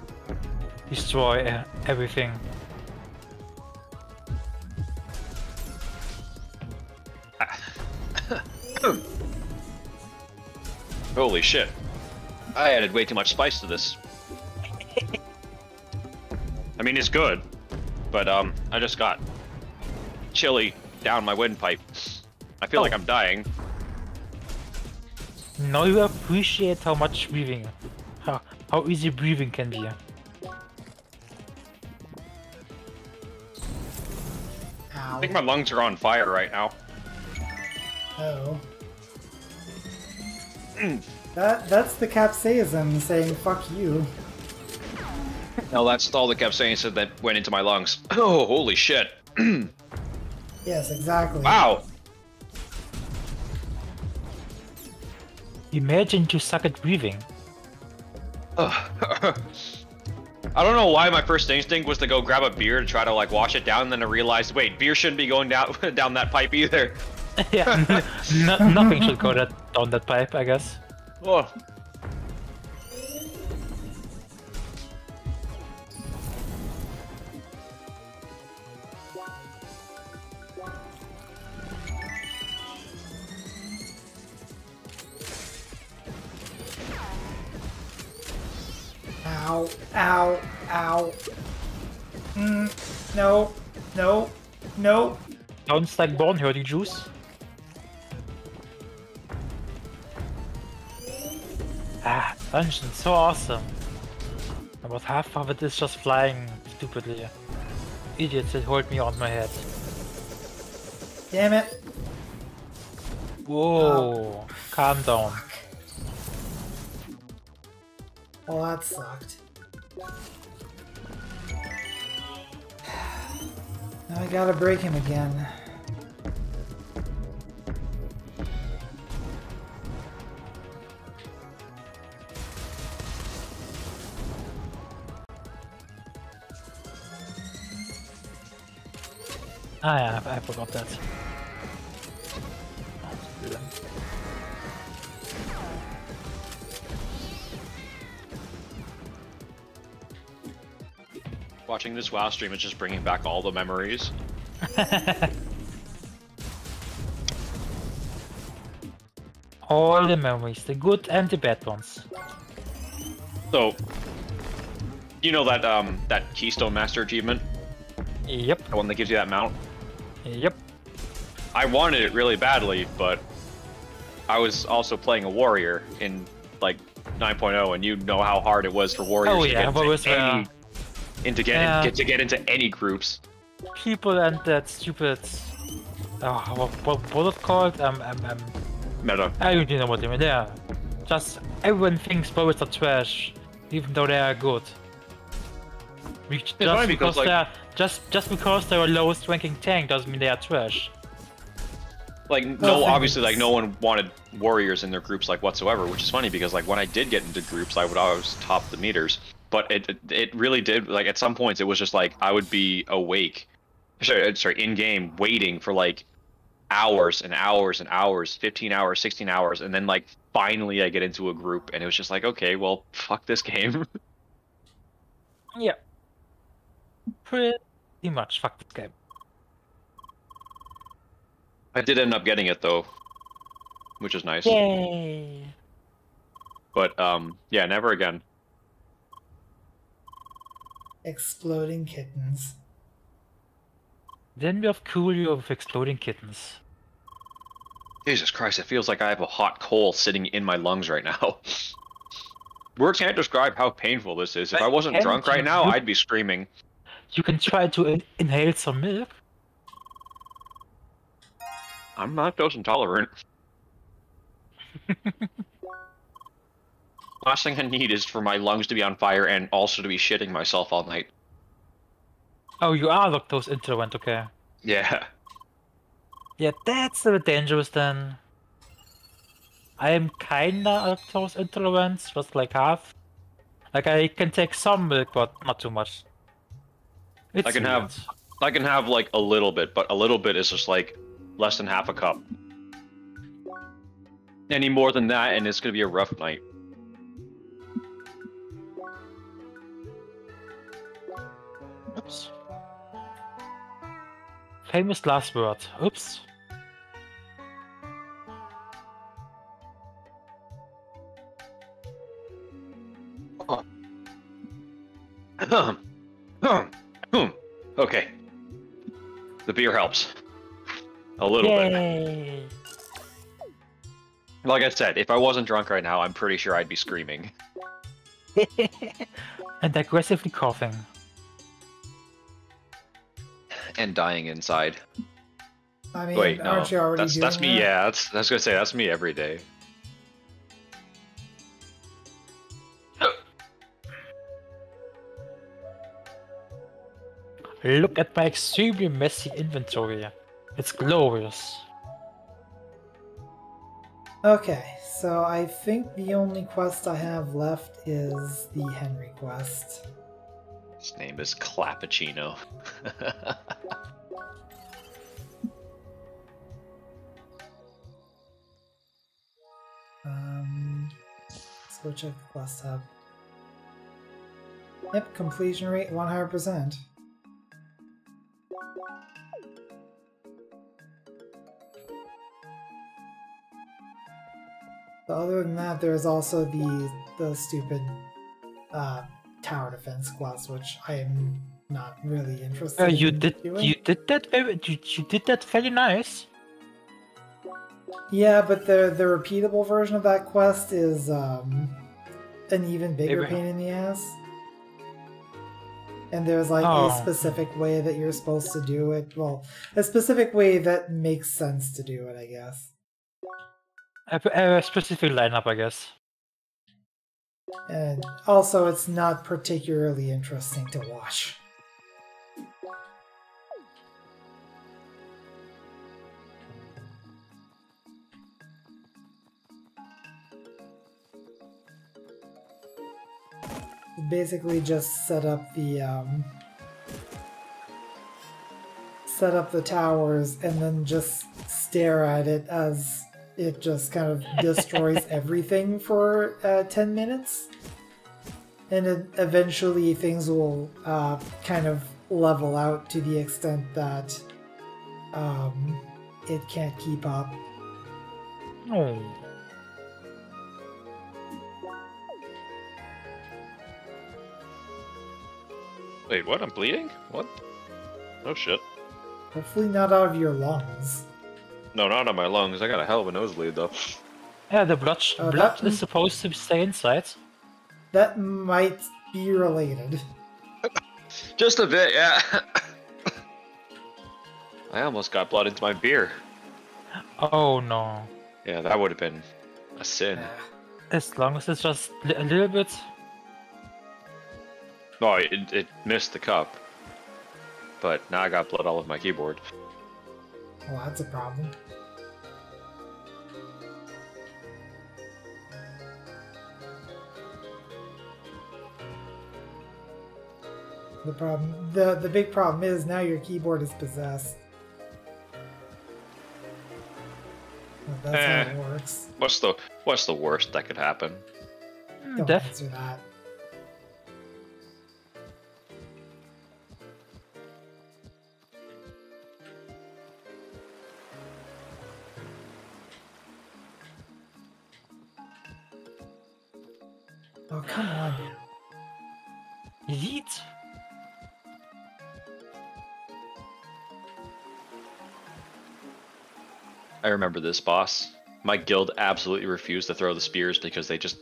[SPEAKER 3] destroy everything. [laughs]
[SPEAKER 4] Holy shit. I added way too much spice to this. I mean, it's good, but um, I just got chili down my windpipe. I feel like
[SPEAKER 3] Oh.
[SPEAKER 4] I'm dying.
[SPEAKER 3] Now you appreciate how much breathing, how, how easy breathing can be.
[SPEAKER 4] I think my lungs are on fire right now.
[SPEAKER 1] Oh. [clears throat] that that's the capsaicin saying "fuck you."
[SPEAKER 4] No, that's all the capsaicin that went into my lungs. [clears throat] Oh, holy shit. [clears throat]
[SPEAKER 1] Yes, exactly.
[SPEAKER 4] Wow.
[SPEAKER 3] Imagine you suck at breathing. [sighs]
[SPEAKER 4] I don't know why my first instinct was to go grab a beer to try to like wash it down, and then I realized, wait, beer shouldn't be going down [laughs] down that pipe either. [laughs]
[SPEAKER 3] yeah, n- n- nothing should go that down that pipe, I guess.
[SPEAKER 4] Oh.
[SPEAKER 1] Ow! Ow! Ow! Mm, no! No! No!
[SPEAKER 3] Sounds like born hurdy juice. Ah, dungeon, so awesome. About half of it is just flying stupidly. Idiots that hold me on my head.
[SPEAKER 1] Damn it!
[SPEAKER 3] Whoa, calm down.
[SPEAKER 1] Well, that sucked. [sighs] Now I gotta break him again.
[SPEAKER 3] Ah yeah, I, I forgot that.
[SPEAKER 4] Watching this WoW stream is just bringing back all the memories. [laughs]
[SPEAKER 3] All the memories, the good and the bad ones.
[SPEAKER 4] So, you know that um that Keystone Master achievement,
[SPEAKER 3] Yep,
[SPEAKER 4] the one that gives you that mount.
[SPEAKER 3] yep.
[SPEAKER 4] I wanted it really badly, but I was also playing a warrior in like 9.0, and you know how hard it was for warriors
[SPEAKER 3] Oh
[SPEAKER 4] to
[SPEAKER 3] yeah,
[SPEAKER 4] get
[SPEAKER 3] what
[SPEAKER 4] any,
[SPEAKER 3] uh,
[SPEAKER 4] into get,
[SPEAKER 3] Yeah.
[SPEAKER 4] get to get into any groups.
[SPEAKER 3] people and that stupid. Oh, what, what was it called? Um, um, um,
[SPEAKER 4] Meta.
[SPEAKER 3] I don't know what they mean. Yeah, just everyone thinks bows are trash, even though they are good. Just because,
[SPEAKER 4] because, like-
[SPEAKER 3] they are just just because they're a lowest ranking tank doesn't mean they are trash.
[SPEAKER 4] Like
[SPEAKER 1] Well,
[SPEAKER 4] no, obviously, like no one wanted warriors in their groups like whatsoever, which is funny because like when I did get into groups, I would always top the meters. But it it, really did like at some points it was just like I would be awake, sorry, uh, sorry, in game waiting for like hours and hours and hours, 15 hours, 16 hours, and then like finally I get into a group and it was just like okay, well fuck this game. [laughs]
[SPEAKER 3] Yeah, pretty much. Fuck this game.
[SPEAKER 4] I did end up getting it though, which is nice.
[SPEAKER 3] Yay!
[SPEAKER 4] But um, yeah, never again.
[SPEAKER 1] Exploding kittens.
[SPEAKER 3] Then we have Coolio with exploding kittens.
[SPEAKER 4] Jesus Christ, it feels like I have a hot coal sitting in my lungs right now. [laughs] Words can't describe how painful this is. If I wasn't drunk right now, I'd be screaming.
[SPEAKER 3] You can try to in- inhale some milk.
[SPEAKER 4] I'm lactose intolerant. [laughs] Last thing I need is for my lungs to be on fire and also to be shitting myself all night.
[SPEAKER 3] Oh, you are lactose intolerant. Okay.
[SPEAKER 4] Yeah.
[SPEAKER 3] Yeah, that's a bit dangerous then. I am kinda lactose intolerant, just like half. Like I can take some milk, but not too much. It's
[SPEAKER 4] I can have- I can have like a little bit, but a little bit is just like less than half a cup. Any more than that, and it's gonna be a rough night.
[SPEAKER 3] Famous last word. Oops. [coughs]
[SPEAKER 4] okay. The beer helps. A little bit. Like I said, if I wasn't drunk right now, I'm pretty sure I'd be screaming. [laughs]
[SPEAKER 3] and aggressively coughing.
[SPEAKER 4] And dying inside.
[SPEAKER 1] I mean,
[SPEAKER 4] Wait, no.
[SPEAKER 1] aren't you already
[SPEAKER 4] That's
[SPEAKER 1] doing
[SPEAKER 4] that's me,
[SPEAKER 1] that?
[SPEAKER 4] yeah. That's that's gonna say that's me every day. [gasps]
[SPEAKER 3] Look at my extremely messy inventory. It's glorious.
[SPEAKER 1] Okay, so I think the only quest I have left is the Henry quest.
[SPEAKER 4] His name is Clappuccino. [laughs]
[SPEAKER 1] Um, let's go check the quest tab. Yep, completion rate 100%. But other than that, there's also the the stupid uh, tower defense quest, which I am not really interested.
[SPEAKER 3] Uh, you
[SPEAKER 1] in
[SPEAKER 3] did
[SPEAKER 1] doing.
[SPEAKER 3] you did that very you, you did that very nice.
[SPEAKER 1] Yeah, but the the repeatable version of that quest is um, an even bigger pain in the ass. And there's like
[SPEAKER 3] Oh.
[SPEAKER 1] a specific way that you're supposed to do it. Well, a specific way that makes sense to do it, I guess.
[SPEAKER 3] A, a specific lineup, I guess.
[SPEAKER 1] And also, it's not particularly interesting to watch. Basically, just set up the um, set up the towers and then just stare at it as it just kind of destroys [laughs] everything for uh, 10 minutes. And it, eventually things will uh, kind of level out to the extent that um, it can't keep up.
[SPEAKER 3] Oh.
[SPEAKER 4] Wait, what? I'm bleeding? What? Oh shit.
[SPEAKER 1] Hopefully, not out of your lungs.
[SPEAKER 4] No, not on my lungs. I got a hell of a nosebleed though.
[SPEAKER 3] Yeah, the blood
[SPEAKER 1] Oh,
[SPEAKER 3] blood
[SPEAKER 1] that-
[SPEAKER 3] is supposed to stay inside.
[SPEAKER 1] That might be related. [laughs]
[SPEAKER 4] Just a bit, yeah. [laughs] I almost got blood into my beer.
[SPEAKER 3] Oh no.
[SPEAKER 4] Yeah, that would have been a sin.
[SPEAKER 3] As long as it's just li- a little bit.
[SPEAKER 4] No, it, it missed the cup. But now I got blood all over my keyboard.
[SPEAKER 1] Well, that's a problem. The problem, the the big problem is now your keyboard is possessed. Well, that's
[SPEAKER 4] Eh.
[SPEAKER 1] how it works.
[SPEAKER 4] What's the what's the worst that could happen?
[SPEAKER 3] Hmm,
[SPEAKER 1] Don't
[SPEAKER 3] Death.
[SPEAKER 1] answer that. Oh come on!
[SPEAKER 3] Yeet.
[SPEAKER 4] I remember this boss. My guild absolutely refused to throw the spears because they just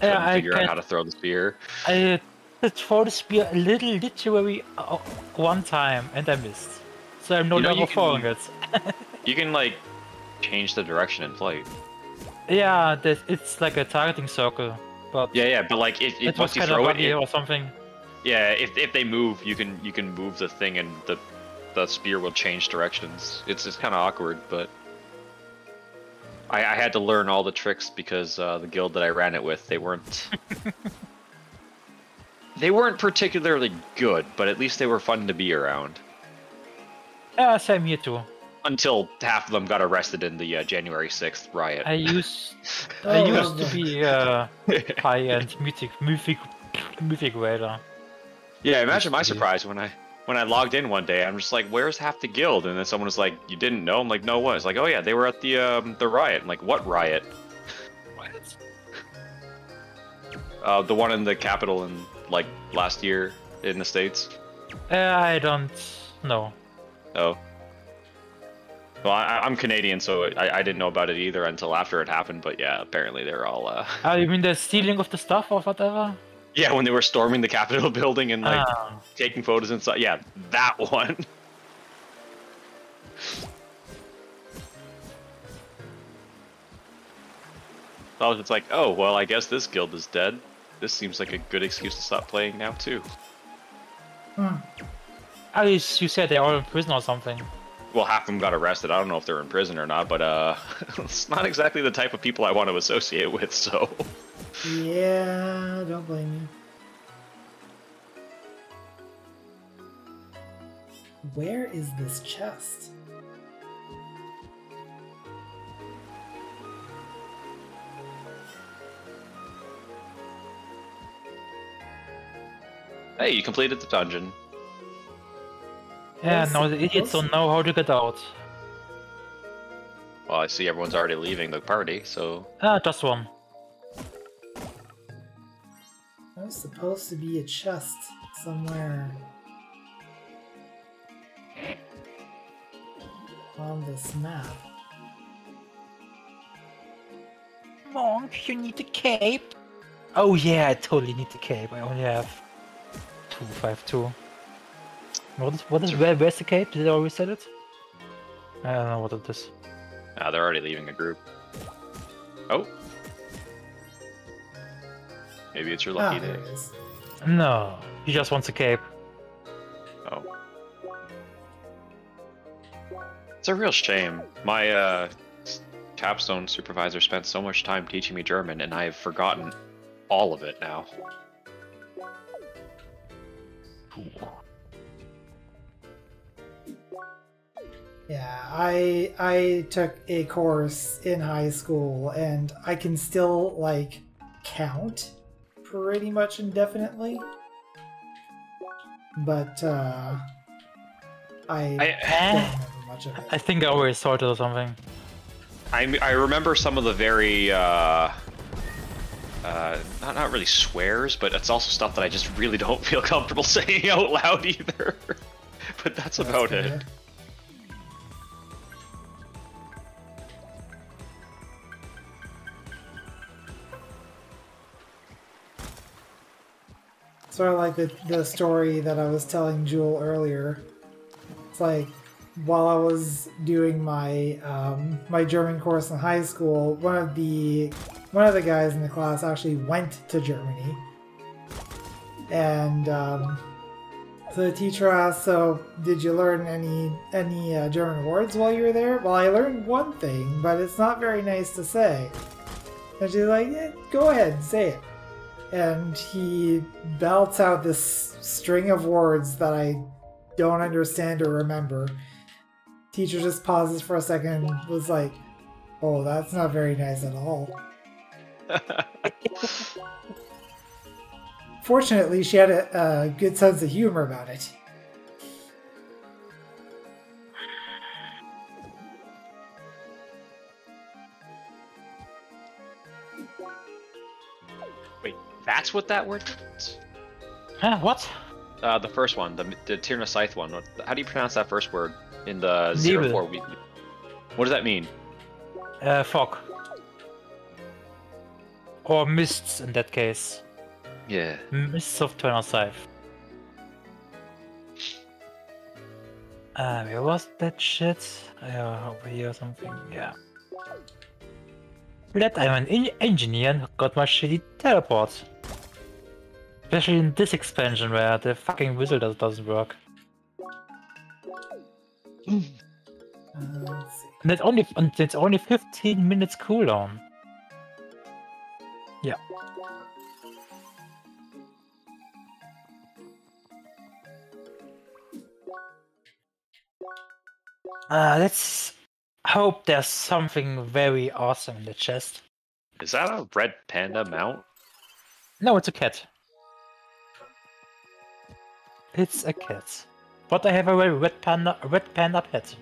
[SPEAKER 4] couldn't
[SPEAKER 3] Yeah,
[SPEAKER 4] figure out how to throw the spear.
[SPEAKER 3] I did throw the spear a little literally uh, one time and I missed. So I'm no
[SPEAKER 4] You know,
[SPEAKER 3] longer throwing it. [laughs]
[SPEAKER 4] You can like change the direction in flight.
[SPEAKER 3] Yeah, it's like a targeting circle, but
[SPEAKER 4] Yeah, yeah, but like if
[SPEAKER 3] it was
[SPEAKER 4] once you throw it, it-
[SPEAKER 3] or something.
[SPEAKER 4] yeah, if if they move, you can you can move the thing and the the spear will change directions. It's it's kind of awkward, but I, I had to learn all the tricks because uh, the guild that I ran it with they weren't [laughs] they weren't particularly good, but at least they were fun to be around.
[SPEAKER 3] Yeah, same here too.
[SPEAKER 4] Until half of them got arrested in the uh, January 6th riot.
[SPEAKER 3] I [laughs] used I
[SPEAKER 1] Oh,
[SPEAKER 3] used to
[SPEAKER 1] okay.
[SPEAKER 3] be uh, [laughs] high-end mythic mythic mythic raider.
[SPEAKER 4] Yeah, imagine my
[SPEAKER 3] Used to be.
[SPEAKER 4] surprise when I when I logged in one day. I'm just like, "Where's half the guild?" And then someone was like, "You didn't know?" I'm like, "No, what?" It's like, "Oh yeah, they were at the um, the riot." I'm like, "What riot?" Uh, the one in the capital in like last year in the states.
[SPEAKER 3] Uh, I don't know.
[SPEAKER 4] Oh. Well, I, I'm Canadian, so I, I didn't know about it either until after it happened. But yeah, apparently they're all. Uh...
[SPEAKER 3] Ah, you mean the stealing of the stuff or whatever?
[SPEAKER 4] Yeah, when they were storming the Capitol [laughs] building and like
[SPEAKER 3] Ah.
[SPEAKER 4] taking photos inside. Yeah, that [laughs] one. I was just like, oh well, I guess this guild is dead. This seems like a good excuse to stop playing now too.
[SPEAKER 1] Hmm.
[SPEAKER 3] At least you said they're all in prison or something.
[SPEAKER 4] Well, half of them got arrested. I don't know if they're in prison or not, but uh, [laughs] it's not exactly the type of people I want to associate with. So,
[SPEAKER 1] Yeah, don't blame you. Where is this chest?
[SPEAKER 4] hey, you completed the dungeon.
[SPEAKER 3] Yeah,
[SPEAKER 1] Yes,
[SPEAKER 3] now the idiots don't know how to get out.
[SPEAKER 4] Well, I see everyone's already leaving the party, so
[SPEAKER 3] Ah, just one.
[SPEAKER 1] There's supposed to be a chest somewhere on this map.
[SPEAKER 3] Monk, you need the cape. Oh yeah, I totally need the cape. I only have two five two. What is what is where where's the cape? Did I already said it? I don't know what it is.
[SPEAKER 4] ah, they're already leaving the group. Oh, maybe it's your
[SPEAKER 1] Ah,
[SPEAKER 4] lucky
[SPEAKER 1] there
[SPEAKER 4] day.
[SPEAKER 1] it is.
[SPEAKER 3] No, he just wants a cape.
[SPEAKER 4] Oh. It's a real shame. My uh, capstone supervisor spent so much time teaching me German, and I've forgotten all of it now.
[SPEAKER 1] Yeah, I I took a course in high school and I can still like count pretty much indefinitely. But uh I,
[SPEAKER 4] I-
[SPEAKER 1] don't remember much of it.
[SPEAKER 3] I think I already saw it or something.
[SPEAKER 4] I, I remember some of the very, uh, uh, not, not really swears, but it's also stuff that I just really don't [laughs] feel comfortable [laughs] saying out loud either. [laughs] but that's,
[SPEAKER 1] That's
[SPEAKER 4] about
[SPEAKER 1] fair.
[SPEAKER 4] it.
[SPEAKER 1] Sort of like the, the story that I was telling Jewel earlier. It's like while I was doing my um, my German course in high school, one of the one of the guys in the class actually went to Germany, and um, so the teacher asked, "So did you learn any any uh, German words while you were there?" Well, I learned one thing, but it's not very nice to say. And she's like, yeah, "Go ahead, say it." And he belts out this string of words that I don't understand or remember. Teacher just pauses for a second, and was like, "Oh, that's not very nice at all." [laughs] Fortunately, she had a, a good sense of humor about it.
[SPEAKER 4] That's what that word means?
[SPEAKER 3] Huh? What?
[SPEAKER 4] Uh, the first one, the, the Tirna Scithe one. What- How do you pronounce that first word in the
[SPEAKER 3] Nebel.
[SPEAKER 4] zero four week? What does that mean?
[SPEAKER 3] Uh, fog. Or mists in that case.
[SPEAKER 4] Yeah.
[SPEAKER 3] Mists of Tirna Scithe. Uh, where was that shit? Uh, over here or something, yeah that I'm an engineer who got my shitty teleports. Especially in this expansion where the fucking whistle does, doesn't work.
[SPEAKER 1] Hmm. That's
[SPEAKER 3] and it's only and it's only 15 minutes cooldown. Yeah. Uh, let's hope there's something very awesome in the chest.
[SPEAKER 4] Is that a red panda mount?
[SPEAKER 3] No, it's a cat. It's a cat. But I have a very red panda, a red panda pet.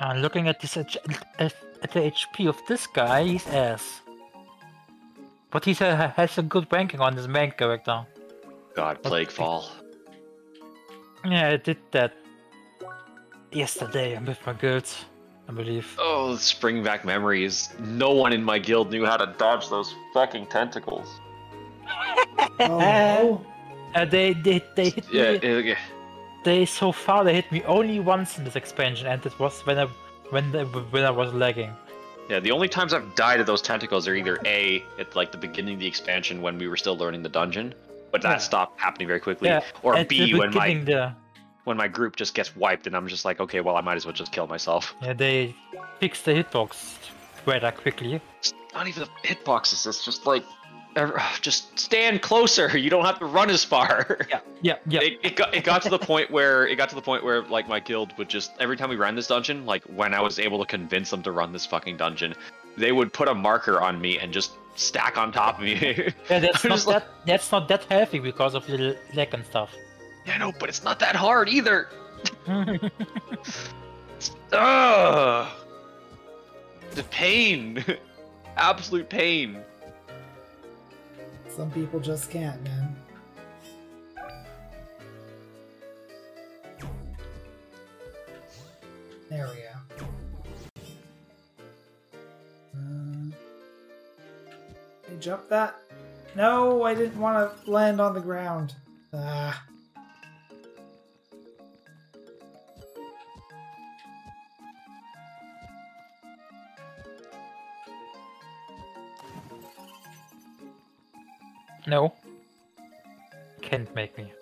[SPEAKER 3] Uh, looking at this at the HP of this guy, he's ass. But he has a good ranking on his main character.
[SPEAKER 4] God, Plaguefall.
[SPEAKER 3] Yeah, I did that yesterday with my guild, I believe.
[SPEAKER 4] Oh, spring back memories. No one in my guild knew how to dodge those fucking tentacles.
[SPEAKER 1] Oh, no. [laughs]
[SPEAKER 3] Uh, they they they hit
[SPEAKER 4] Yeah,
[SPEAKER 3] me.
[SPEAKER 4] it- yeah.
[SPEAKER 3] They so far they hit me only once in this expansion, and it was when I when the, when I was lagging.
[SPEAKER 4] Yeah, the only times I've died of those tentacles are either A, at like the beginning of the expansion when we were still learning the dungeon, but that
[SPEAKER 3] Yeah.
[SPEAKER 4] stopped happening very quickly.
[SPEAKER 3] Yeah,
[SPEAKER 4] or B,
[SPEAKER 3] the
[SPEAKER 4] when my
[SPEAKER 3] there.
[SPEAKER 4] when my group just gets wiped and I'm just like, okay, well I might as well just kill myself.
[SPEAKER 3] Yeah, they fixed the hitbox rather quickly.
[SPEAKER 4] It's not even the hitboxes, it's just like [sighs] just stand closer. [laughs] You don't have to run as far. [laughs]
[SPEAKER 3] Yeah, yeah, yeah.
[SPEAKER 4] It, it got it got to the point where it got to the point where like my guild would just every time we ran this dungeon, like when I was able to convince them to run this fucking dungeon, they would put a marker on me and just stack on top of me.
[SPEAKER 3] Yeah, [laughs] that's not
[SPEAKER 4] just like-
[SPEAKER 3] that that's not that heavy because of the lag and stuff.
[SPEAKER 4] yeah, no, but it's not that hard either. Ugh. The pain, absolute pain.
[SPEAKER 1] Some people just can't, man. There we go. Uh, I jump that? No, I didn't want to land on the ground. Ah.
[SPEAKER 3] No, can't make me.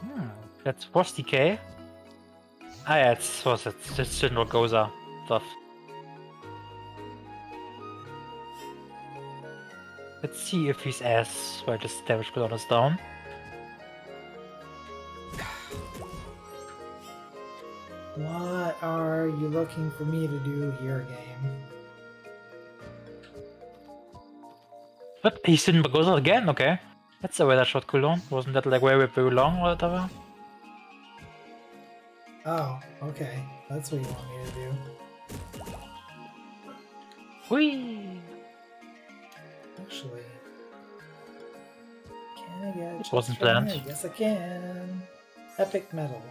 [SPEAKER 3] Hmm, that's was decay. Ah, yeah, it's was it? It's General Goza stuff. Let's see if his ass where the damage on us down.
[SPEAKER 1] What are you looking for me to do here, game?
[SPEAKER 3] But he's in Bargosa again, okay. That's the way that shot cooldown. Wasn't that like very very long or whatever?
[SPEAKER 1] Oh, okay. That's what you want me to do.
[SPEAKER 3] Whee!
[SPEAKER 1] Actually, can I get?
[SPEAKER 3] It wasn't planned.
[SPEAKER 1] Yes, I can. Epic metal.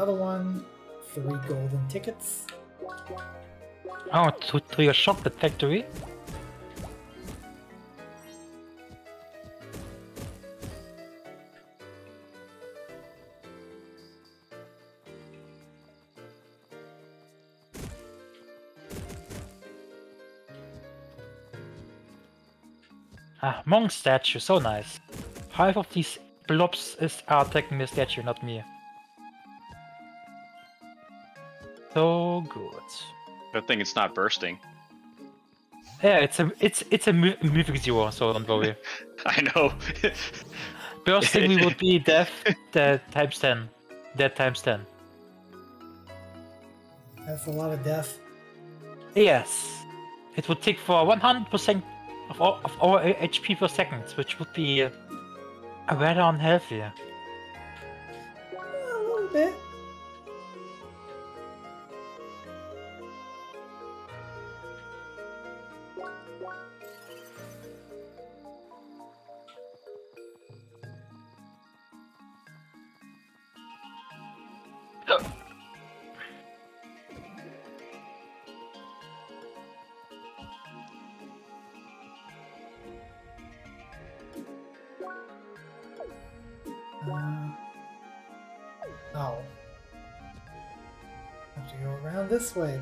[SPEAKER 1] Another one. Three golden tickets.
[SPEAKER 3] Oh, to, to your shop at factory? Ah, monk statue, so nice. Half of these blobs is are attacking the statue, not me. So good.
[SPEAKER 4] Good thing it's not bursting.
[SPEAKER 3] Yeah, it's a it's it's a mu- mythic zero, so don't worry. [laughs]
[SPEAKER 4] I know. [laughs]
[SPEAKER 3] Bursting we would be [laughs] death dead times ten. Dead times ten.
[SPEAKER 1] That's a lot of death.
[SPEAKER 3] Yes. It would take for one hundred percent of all of our HP per second, which would be uh, rather unhealthy.
[SPEAKER 1] A little bit. Way.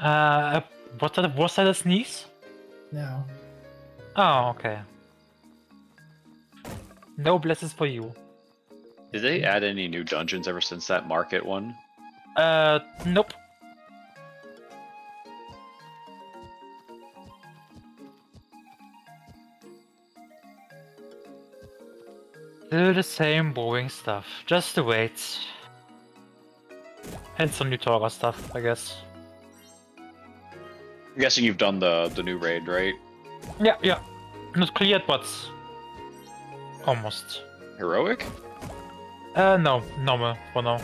[SPEAKER 3] Uh, what that, was that a sneeze?
[SPEAKER 1] no.
[SPEAKER 3] Oh, okay. No blessings for you.
[SPEAKER 4] Did they add any new dungeons ever since that market one?
[SPEAKER 3] Uh, nope. Do the same boring stuff. Just to wait. And some new Torah stuff, I guess.
[SPEAKER 4] I'm guessing you've done the the new raid, right?
[SPEAKER 3] Yeah, yeah. Not cleared, but almost.
[SPEAKER 4] Heroic?
[SPEAKER 3] Uh, no, normal for now.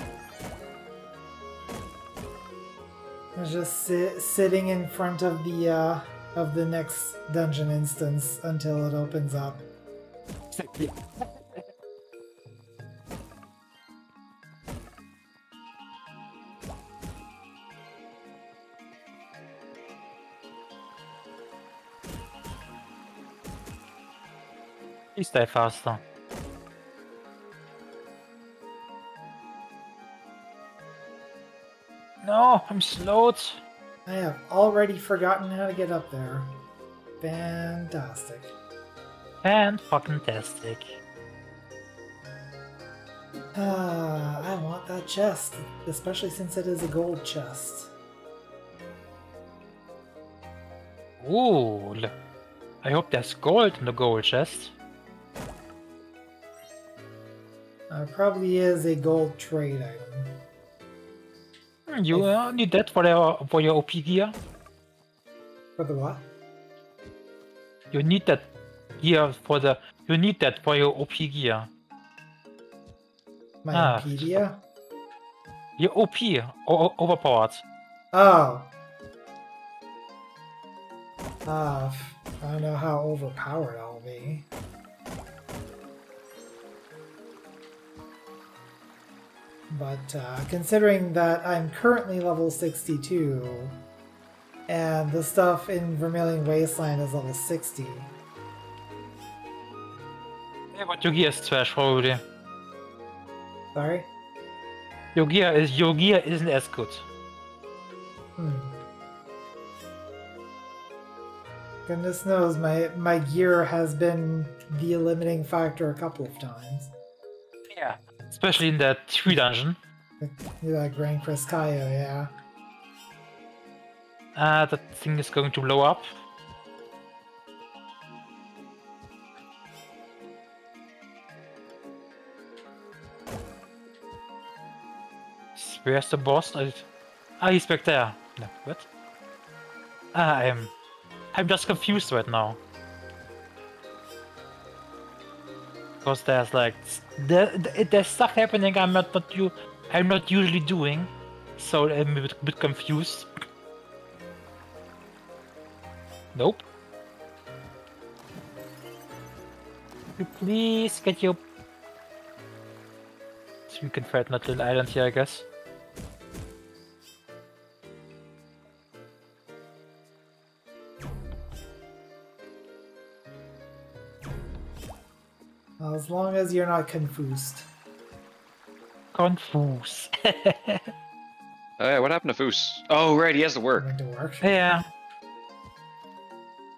[SPEAKER 1] Just sit, sitting in front of the uh, of the next dungeon instance until it opens up.
[SPEAKER 3] Please die faster. No, I'm slowed.
[SPEAKER 1] I have already forgotten how to get up there. Fantastic.
[SPEAKER 3] And fucking tastic.
[SPEAKER 1] Ah, I want that chest, especially since it is a gold chest.
[SPEAKER 3] Ooh, I hope there's gold in the gold chest.
[SPEAKER 1] Uh, probably is a gold trade item.
[SPEAKER 3] Hmm, You uh, need that for your for your OP gear.
[SPEAKER 1] For the what?
[SPEAKER 3] You need that gear for the. You need that for your OP gear.
[SPEAKER 1] My
[SPEAKER 3] Ah.
[SPEAKER 1] Impedia?
[SPEAKER 3] Your OP o- overpowered.
[SPEAKER 1] Oh. Ah, f- I don't know how overpowered I'll be. But uh, considering that I'm currently level 62, and the stuff in Vermillion Wasteland is level 60,
[SPEAKER 3] Yeah, but your gear is trash probably.
[SPEAKER 1] sorry?
[SPEAKER 3] Your gear is your gear isn't as good.
[SPEAKER 1] Hmm. Goodness knows, my, my gear has been the limiting factor a couple of times.
[SPEAKER 3] Especially in that tree dungeon.
[SPEAKER 1] Yeah, Grand Krys'kajo, yeah.
[SPEAKER 3] Uh, that thing is going to blow up. Where's the boss? I... Ah, he's back there. No, what? Ah, I'm... I'm just confused right now. Because there's like... There, there's stuff happening I'm not, not you... I'm not usually doing. So I'm a bit, bit confused. Nope. You please get your... So we can fight little island here, I guess.
[SPEAKER 1] As long as you're not confused.
[SPEAKER 3] Confused. [laughs]
[SPEAKER 4] Oh yeah, what happened to Foos? Oh right, he has to work.
[SPEAKER 1] Going to work.
[SPEAKER 3] yeah.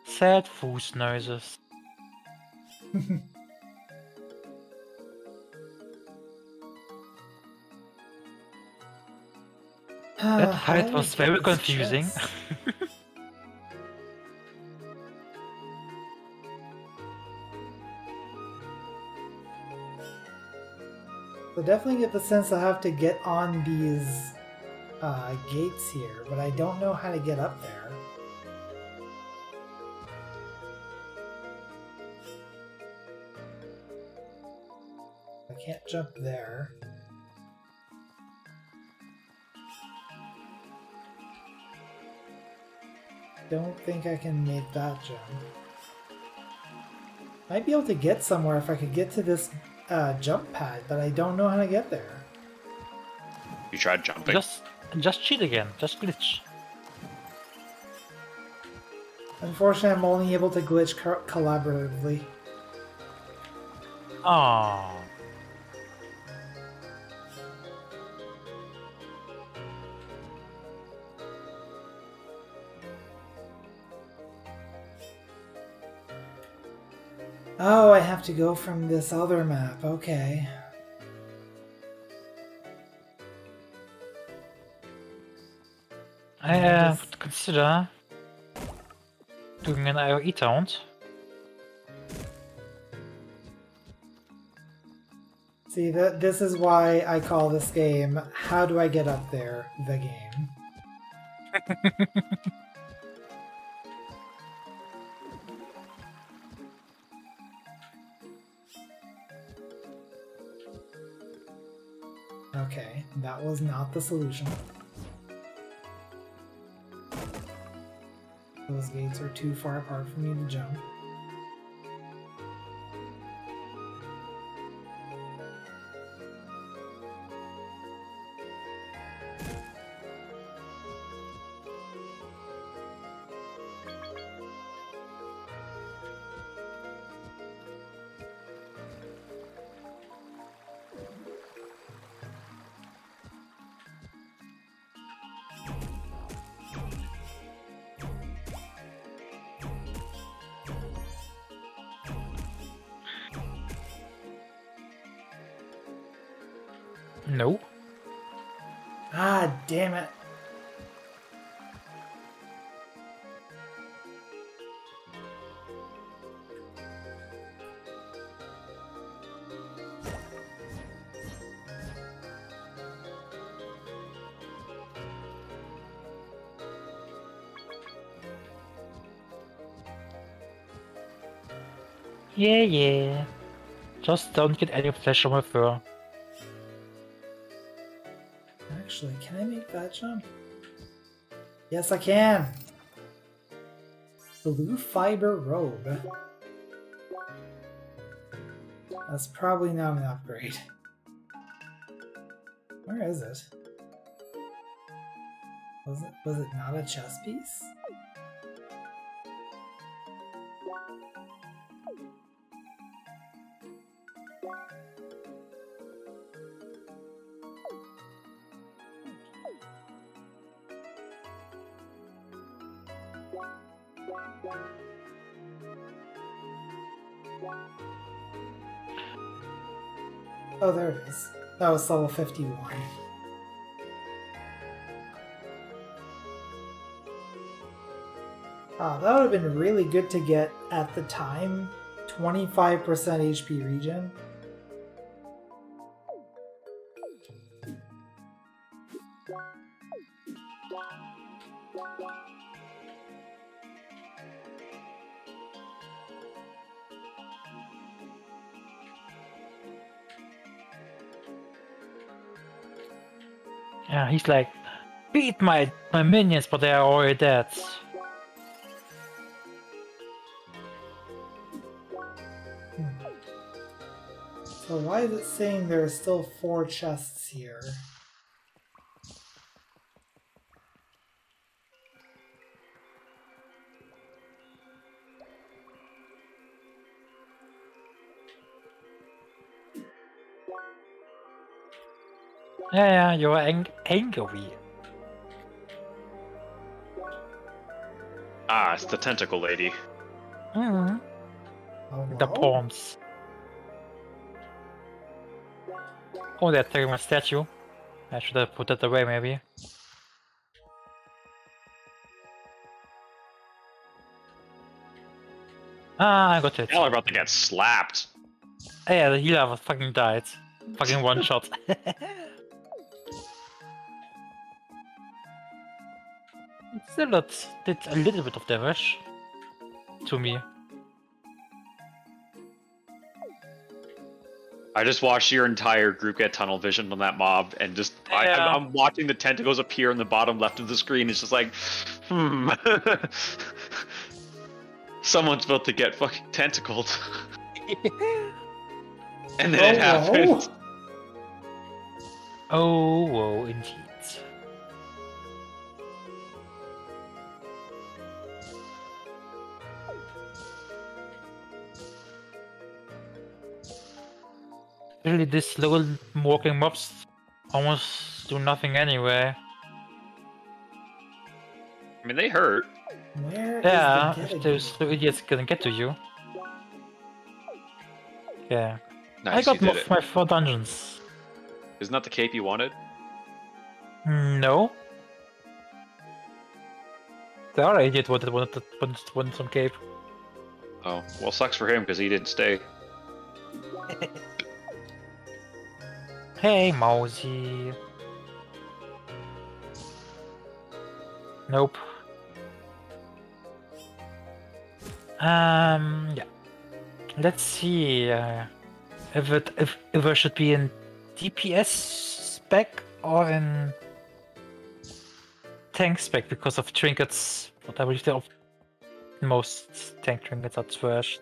[SPEAKER 3] Sad foos noises. [laughs] Ah, that fight was very confusing. [laughs]
[SPEAKER 1] So definitely get the sense I have to get on these uh, gates here, but I don't know how to get up there. I can't jump there. don't think I can make that jump. Might be able to get somewhere if I could get to this uh, jump pad, but I don't know how to get there.
[SPEAKER 4] You tried jumping.
[SPEAKER 3] Just, just cheat again. Just glitch.
[SPEAKER 1] Unfortunately, I'm only able to glitch co- collaboratively.
[SPEAKER 3] Oh.
[SPEAKER 1] Oh, I have to go from this other map. Okay.
[SPEAKER 3] I uh, would consider doing an IOE taunt.
[SPEAKER 1] See, that this is why I call this game "How Do I Get Up There?" The game. [laughs] Okay, that was not the solution. Those gates are too far apart for me to jump.
[SPEAKER 3] No.
[SPEAKER 1] Ah, damn it.
[SPEAKER 3] Yeah, yeah. Just don't get any flesh on my fur.
[SPEAKER 1] Actually, can I make that jump? Yes, I can. Blue fiber robe. That's probably not an upgrade. Where is it? Was it was it not a chess piece? That was level 51. Ah, that would have been really good to get at the time. 25% HP regen.
[SPEAKER 3] Like, beat my my minions, but they are already dead. Hmm.
[SPEAKER 1] So why is it saying there are still four chests here?
[SPEAKER 3] Yeah, yeah, you're ang angry.
[SPEAKER 4] Ah, it's the tentacle lady.
[SPEAKER 3] Mhm. The palms. Oh, they're taking my statue. I should have put that away, maybe. Ah, I got it.
[SPEAKER 4] Y'all are about to get slapped.
[SPEAKER 3] Yeah, the healer fucking died. Fucking one [laughs] shot. [laughs] Still, that did a little bit of damage to me.
[SPEAKER 4] I just watched your entire group get tunnel vision on that mob, and just I,
[SPEAKER 3] Yeah.
[SPEAKER 4] I'm, I'm watching the tentacles appear in the bottom left of the screen. It's just like, Hmm. [laughs] Someone's about to get fucking tentacled. [laughs] and then it
[SPEAKER 1] Oh,
[SPEAKER 4] happens.
[SPEAKER 3] Oh, whoa, indeed. Really, these little walking mobs almost do nothing anyway.
[SPEAKER 4] I mean, they hurt.
[SPEAKER 1] Where is
[SPEAKER 3] Yeah,
[SPEAKER 1] the
[SPEAKER 3] if those little idiots can get to you. Yeah,
[SPEAKER 4] Nice,
[SPEAKER 3] I
[SPEAKER 4] you
[SPEAKER 3] got
[SPEAKER 4] did
[SPEAKER 3] most
[SPEAKER 4] it.
[SPEAKER 3] of my four dungeons.
[SPEAKER 4] Isn't that the cape you wanted?
[SPEAKER 3] No. The other idiot wanted, wanted, wanted, wanted some cape.
[SPEAKER 4] Oh, well, sucks for him because he didn't stay. [laughs]
[SPEAKER 3] Hey, Mousy. Nope. Um, yeah. Let's see uh, if it if if I should be in DPS spec or in tank spec because of trinkets. But I believe of- most tank trinkets are trash.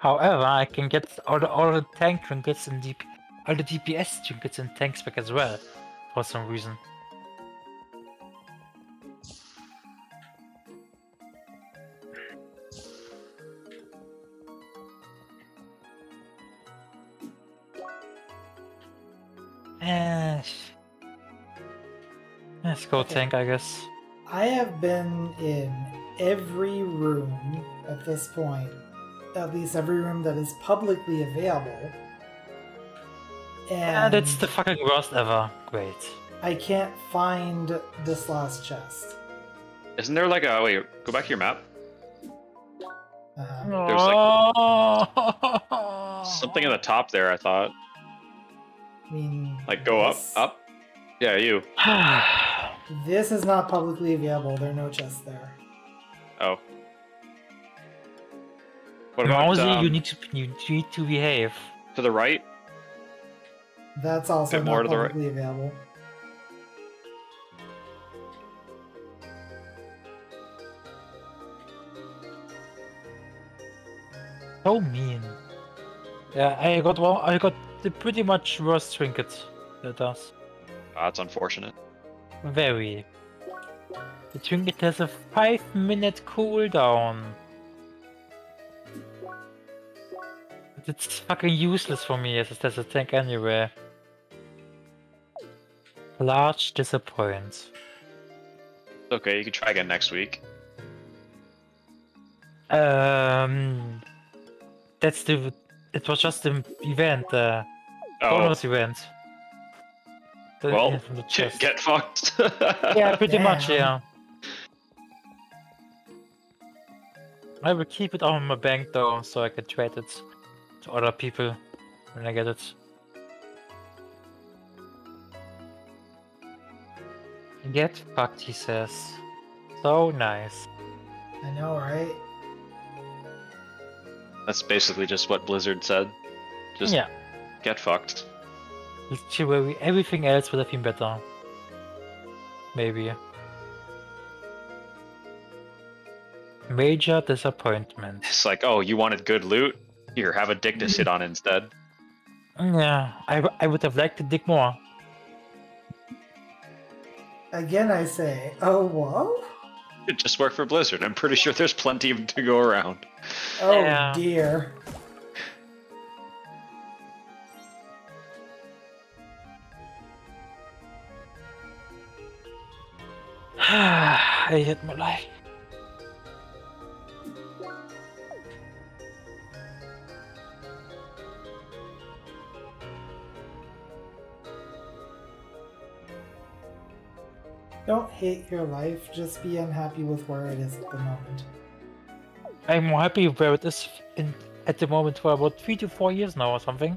[SPEAKER 3] However, I can get all the, all the tank trinkets and DP, all the DPS trinkets and tanks back as well, for some reason. Eh, Let's go
[SPEAKER 1] Okay.
[SPEAKER 3] tank, I guess.
[SPEAKER 1] I have been in every room at this point, at least every room that is publicly available. And
[SPEAKER 3] And it's the fucking worst ever. Great.
[SPEAKER 1] I can't find this last chest.
[SPEAKER 4] Isn't there like a wait? Go back to your map.
[SPEAKER 1] Uh,
[SPEAKER 4] There's,
[SPEAKER 3] like [laughs]
[SPEAKER 4] Something at the top there. I thought.
[SPEAKER 1] I mean,
[SPEAKER 4] Like go up, up. Yeah, you. [sighs]
[SPEAKER 1] This is not publicly available. There are no chests there.
[SPEAKER 4] Oh. What about
[SPEAKER 3] Mousy,
[SPEAKER 4] um,
[SPEAKER 3] you need to you need to behave.
[SPEAKER 4] to the right?
[SPEAKER 1] That's also
[SPEAKER 4] Bit more
[SPEAKER 1] not
[SPEAKER 4] to the right.
[SPEAKER 1] publicly available.
[SPEAKER 3] So mean. Yeah, I got one. I got the pretty much worst trinket. That does
[SPEAKER 4] that's unfortunate.
[SPEAKER 3] very. The trinket has a five minute cooldown. It's fucking useless for me as as a tank anywhere. Large disappoint.
[SPEAKER 4] Okay, you can try again next week.
[SPEAKER 3] Um, that's the. It was just the event, uh,
[SPEAKER 4] Oh,
[SPEAKER 3] bonus event. The
[SPEAKER 4] Well,
[SPEAKER 3] event the
[SPEAKER 4] get,
[SPEAKER 3] chest.
[SPEAKER 4] get fucked. [laughs]
[SPEAKER 3] Yeah, pretty much, yeah. I will keep it on my bank though, so I can trade it to other people when I get it. Get fucked, he says. So nice.
[SPEAKER 1] I know, right?
[SPEAKER 4] That's basically just what Blizzard said. Just
[SPEAKER 3] yeah,
[SPEAKER 4] get fucked.
[SPEAKER 3] literally everything else would have been better. Maybe. Major disappointment.
[SPEAKER 4] It's like, oh, you wanted good loot? Here, have a dick to sit on instead.
[SPEAKER 3] Yeah, I, I would have liked to dick more.
[SPEAKER 1] Again, I say, oh, whoa?
[SPEAKER 4] It just worked for Blizzard. I'm pretty sure there's plenty of to go around.
[SPEAKER 1] Oh,
[SPEAKER 3] Yeah.
[SPEAKER 1] dear. [sighs]
[SPEAKER 3] I hate my life.
[SPEAKER 1] Don't hate your life, just be unhappy with where it is at the moment.
[SPEAKER 3] I'm happy where it is in, at the moment for about three to four years now or something.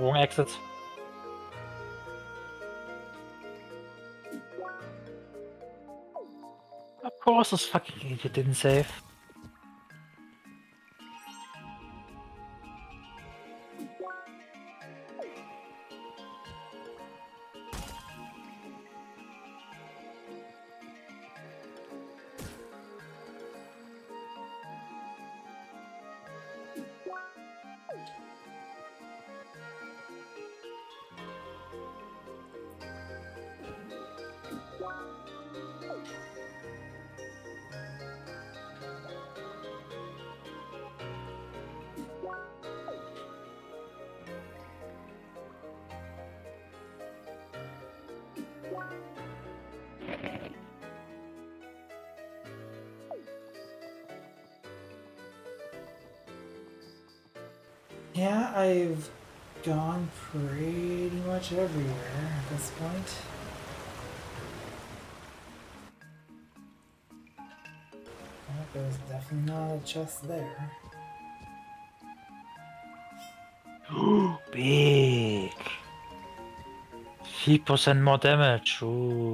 [SPEAKER 3] Wrong exit. Of course, this fucking idiot didn't save.
[SPEAKER 1] Chest there. [gasps]
[SPEAKER 3] Big. 3% more damage. Ooh.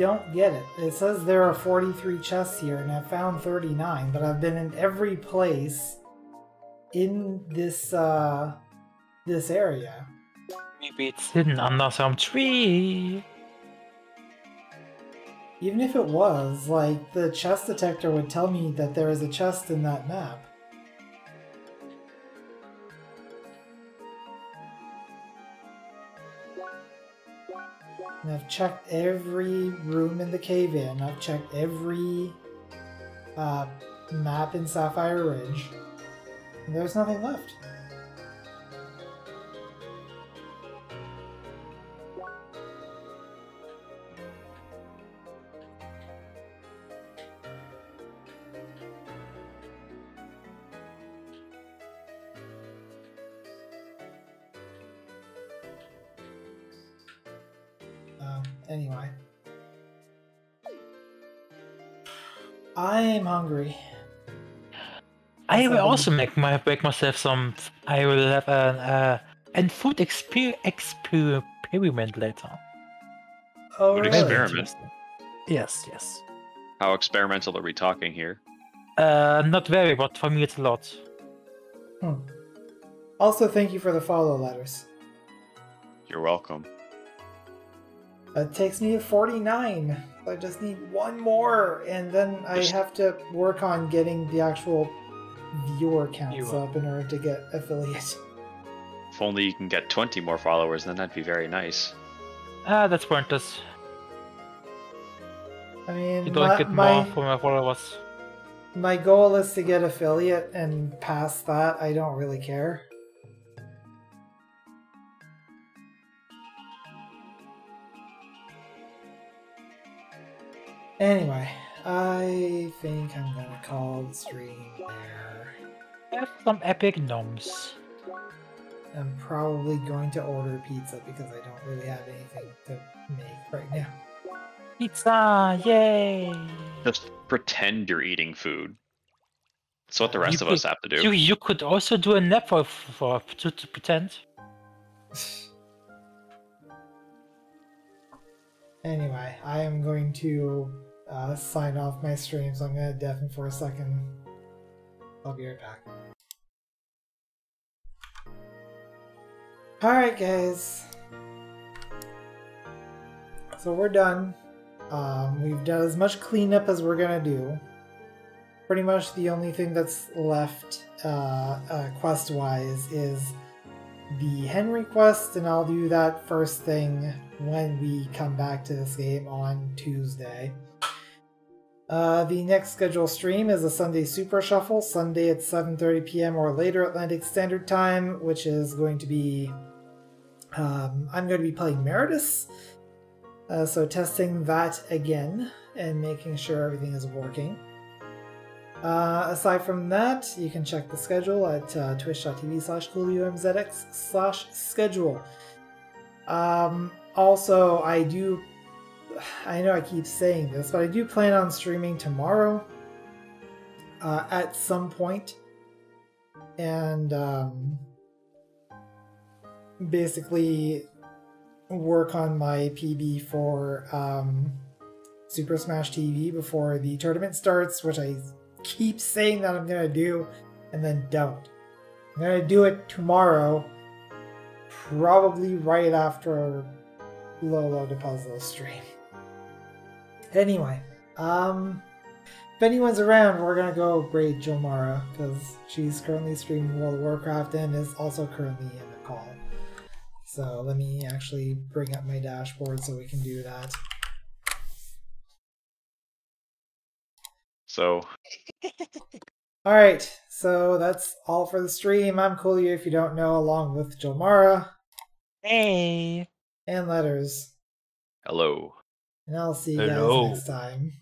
[SPEAKER 1] Don't get it. It says there are 43 chests here, and I found 39, but I've been in every place in this uh this area.
[SPEAKER 3] Maybe it's hidden under some tree.
[SPEAKER 1] Even if it was, like the chest detector would tell me that there is a chest in that map. And I've checked every room in the cave in. I've checked every uh, map in Sapphire Ridge. And there's nothing left. Anyway. I'm hungry.
[SPEAKER 3] I will also make my make myself some. I will have an uh, and food exper- experiment later.
[SPEAKER 1] Oh,
[SPEAKER 4] What
[SPEAKER 1] really?
[SPEAKER 4] experiment?
[SPEAKER 3] Yes, yes.
[SPEAKER 4] How experimental are we talking here?
[SPEAKER 3] Uh, not very, but for me it's a lot.
[SPEAKER 1] Hmm. Also, thank you for the follow letters.
[SPEAKER 4] You're welcome.
[SPEAKER 1] It takes me to 49. I just need one more, and then I have to work on getting the actual viewer counts
[SPEAKER 3] Viewer.
[SPEAKER 1] up in order to get affiliate.
[SPEAKER 4] If only you can get 20 more followers, then that'd be very nice.
[SPEAKER 3] Ah, that's pointless.
[SPEAKER 1] I mean,
[SPEAKER 3] You don't
[SPEAKER 1] my,
[SPEAKER 3] get
[SPEAKER 1] my,
[SPEAKER 3] more from my followers.
[SPEAKER 1] my goal is to get affiliate, and past that, I don't really care. Anyway, I think I'm gonna call the stream there.
[SPEAKER 3] Have some epic gnomes.
[SPEAKER 1] I'm probably going to order pizza because I don't really have anything to make right now.
[SPEAKER 3] Pizza! Yay!
[SPEAKER 4] Just pretend you're eating food. That's what the rest
[SPEAKER 3] you
[SPEAKER 4] of us have to do.
[SPEAKER 3] You you could also do a nap for, for to, to pretend. [sighs]
[SPEAKER 1] Anyway, I am going to uh, sign off my stream, so I'm to deafen for a second. I'll be right back. Alright, guys. So we're done. Um, we've done as much cleanup as we're gonna do. Pretty much the only thing that's left uh, uh, quest wise is the Henry quest, and I'll do that first thing when we come back to this game on Tuesday. Uh, the next scheduled stream is a Sunday Super Shuffle, Sunday at 7.30 p.m. or later Atlantic Standard Time, which is going to be... Um, I'm going to be playing Meritous, uh, so testing that again and making sure everything is working. Uh, aside from that, you can check the schedule at uh, twitch.tv slash coolumzx slash schedule. Um, also, I do, I know I keep saying this, but I do plan on streaming tomorrow uh, at some point. And um, basically work on my PB for um, Super Smash TV before the tournament starts, which I keep saying that I'm gonna do and then don't. I'm gonna do it tomorrow, probably right after Lolo de Puzzle stream. Anyway, um, if anyone's around, we're gonna go raid Jomara because she's currently streaming World of Warcraft and is also currently in the call. So let me actually bring up my dashboard so we can do that.
[SPEAKER 4] So [laughs]
[SPEAKER 1] All right, so that's all for the stream. I'm Coolio, if you don't know, along with Jomara
[SPEAKER 3] Hey.
[SPEAKER 1] and Letters.
[SPEAKER 4] hello.
[SPEAKER 1] And I'll see you
[SPEAKER 3] Hello.
[SPEAKER 1] guys next time.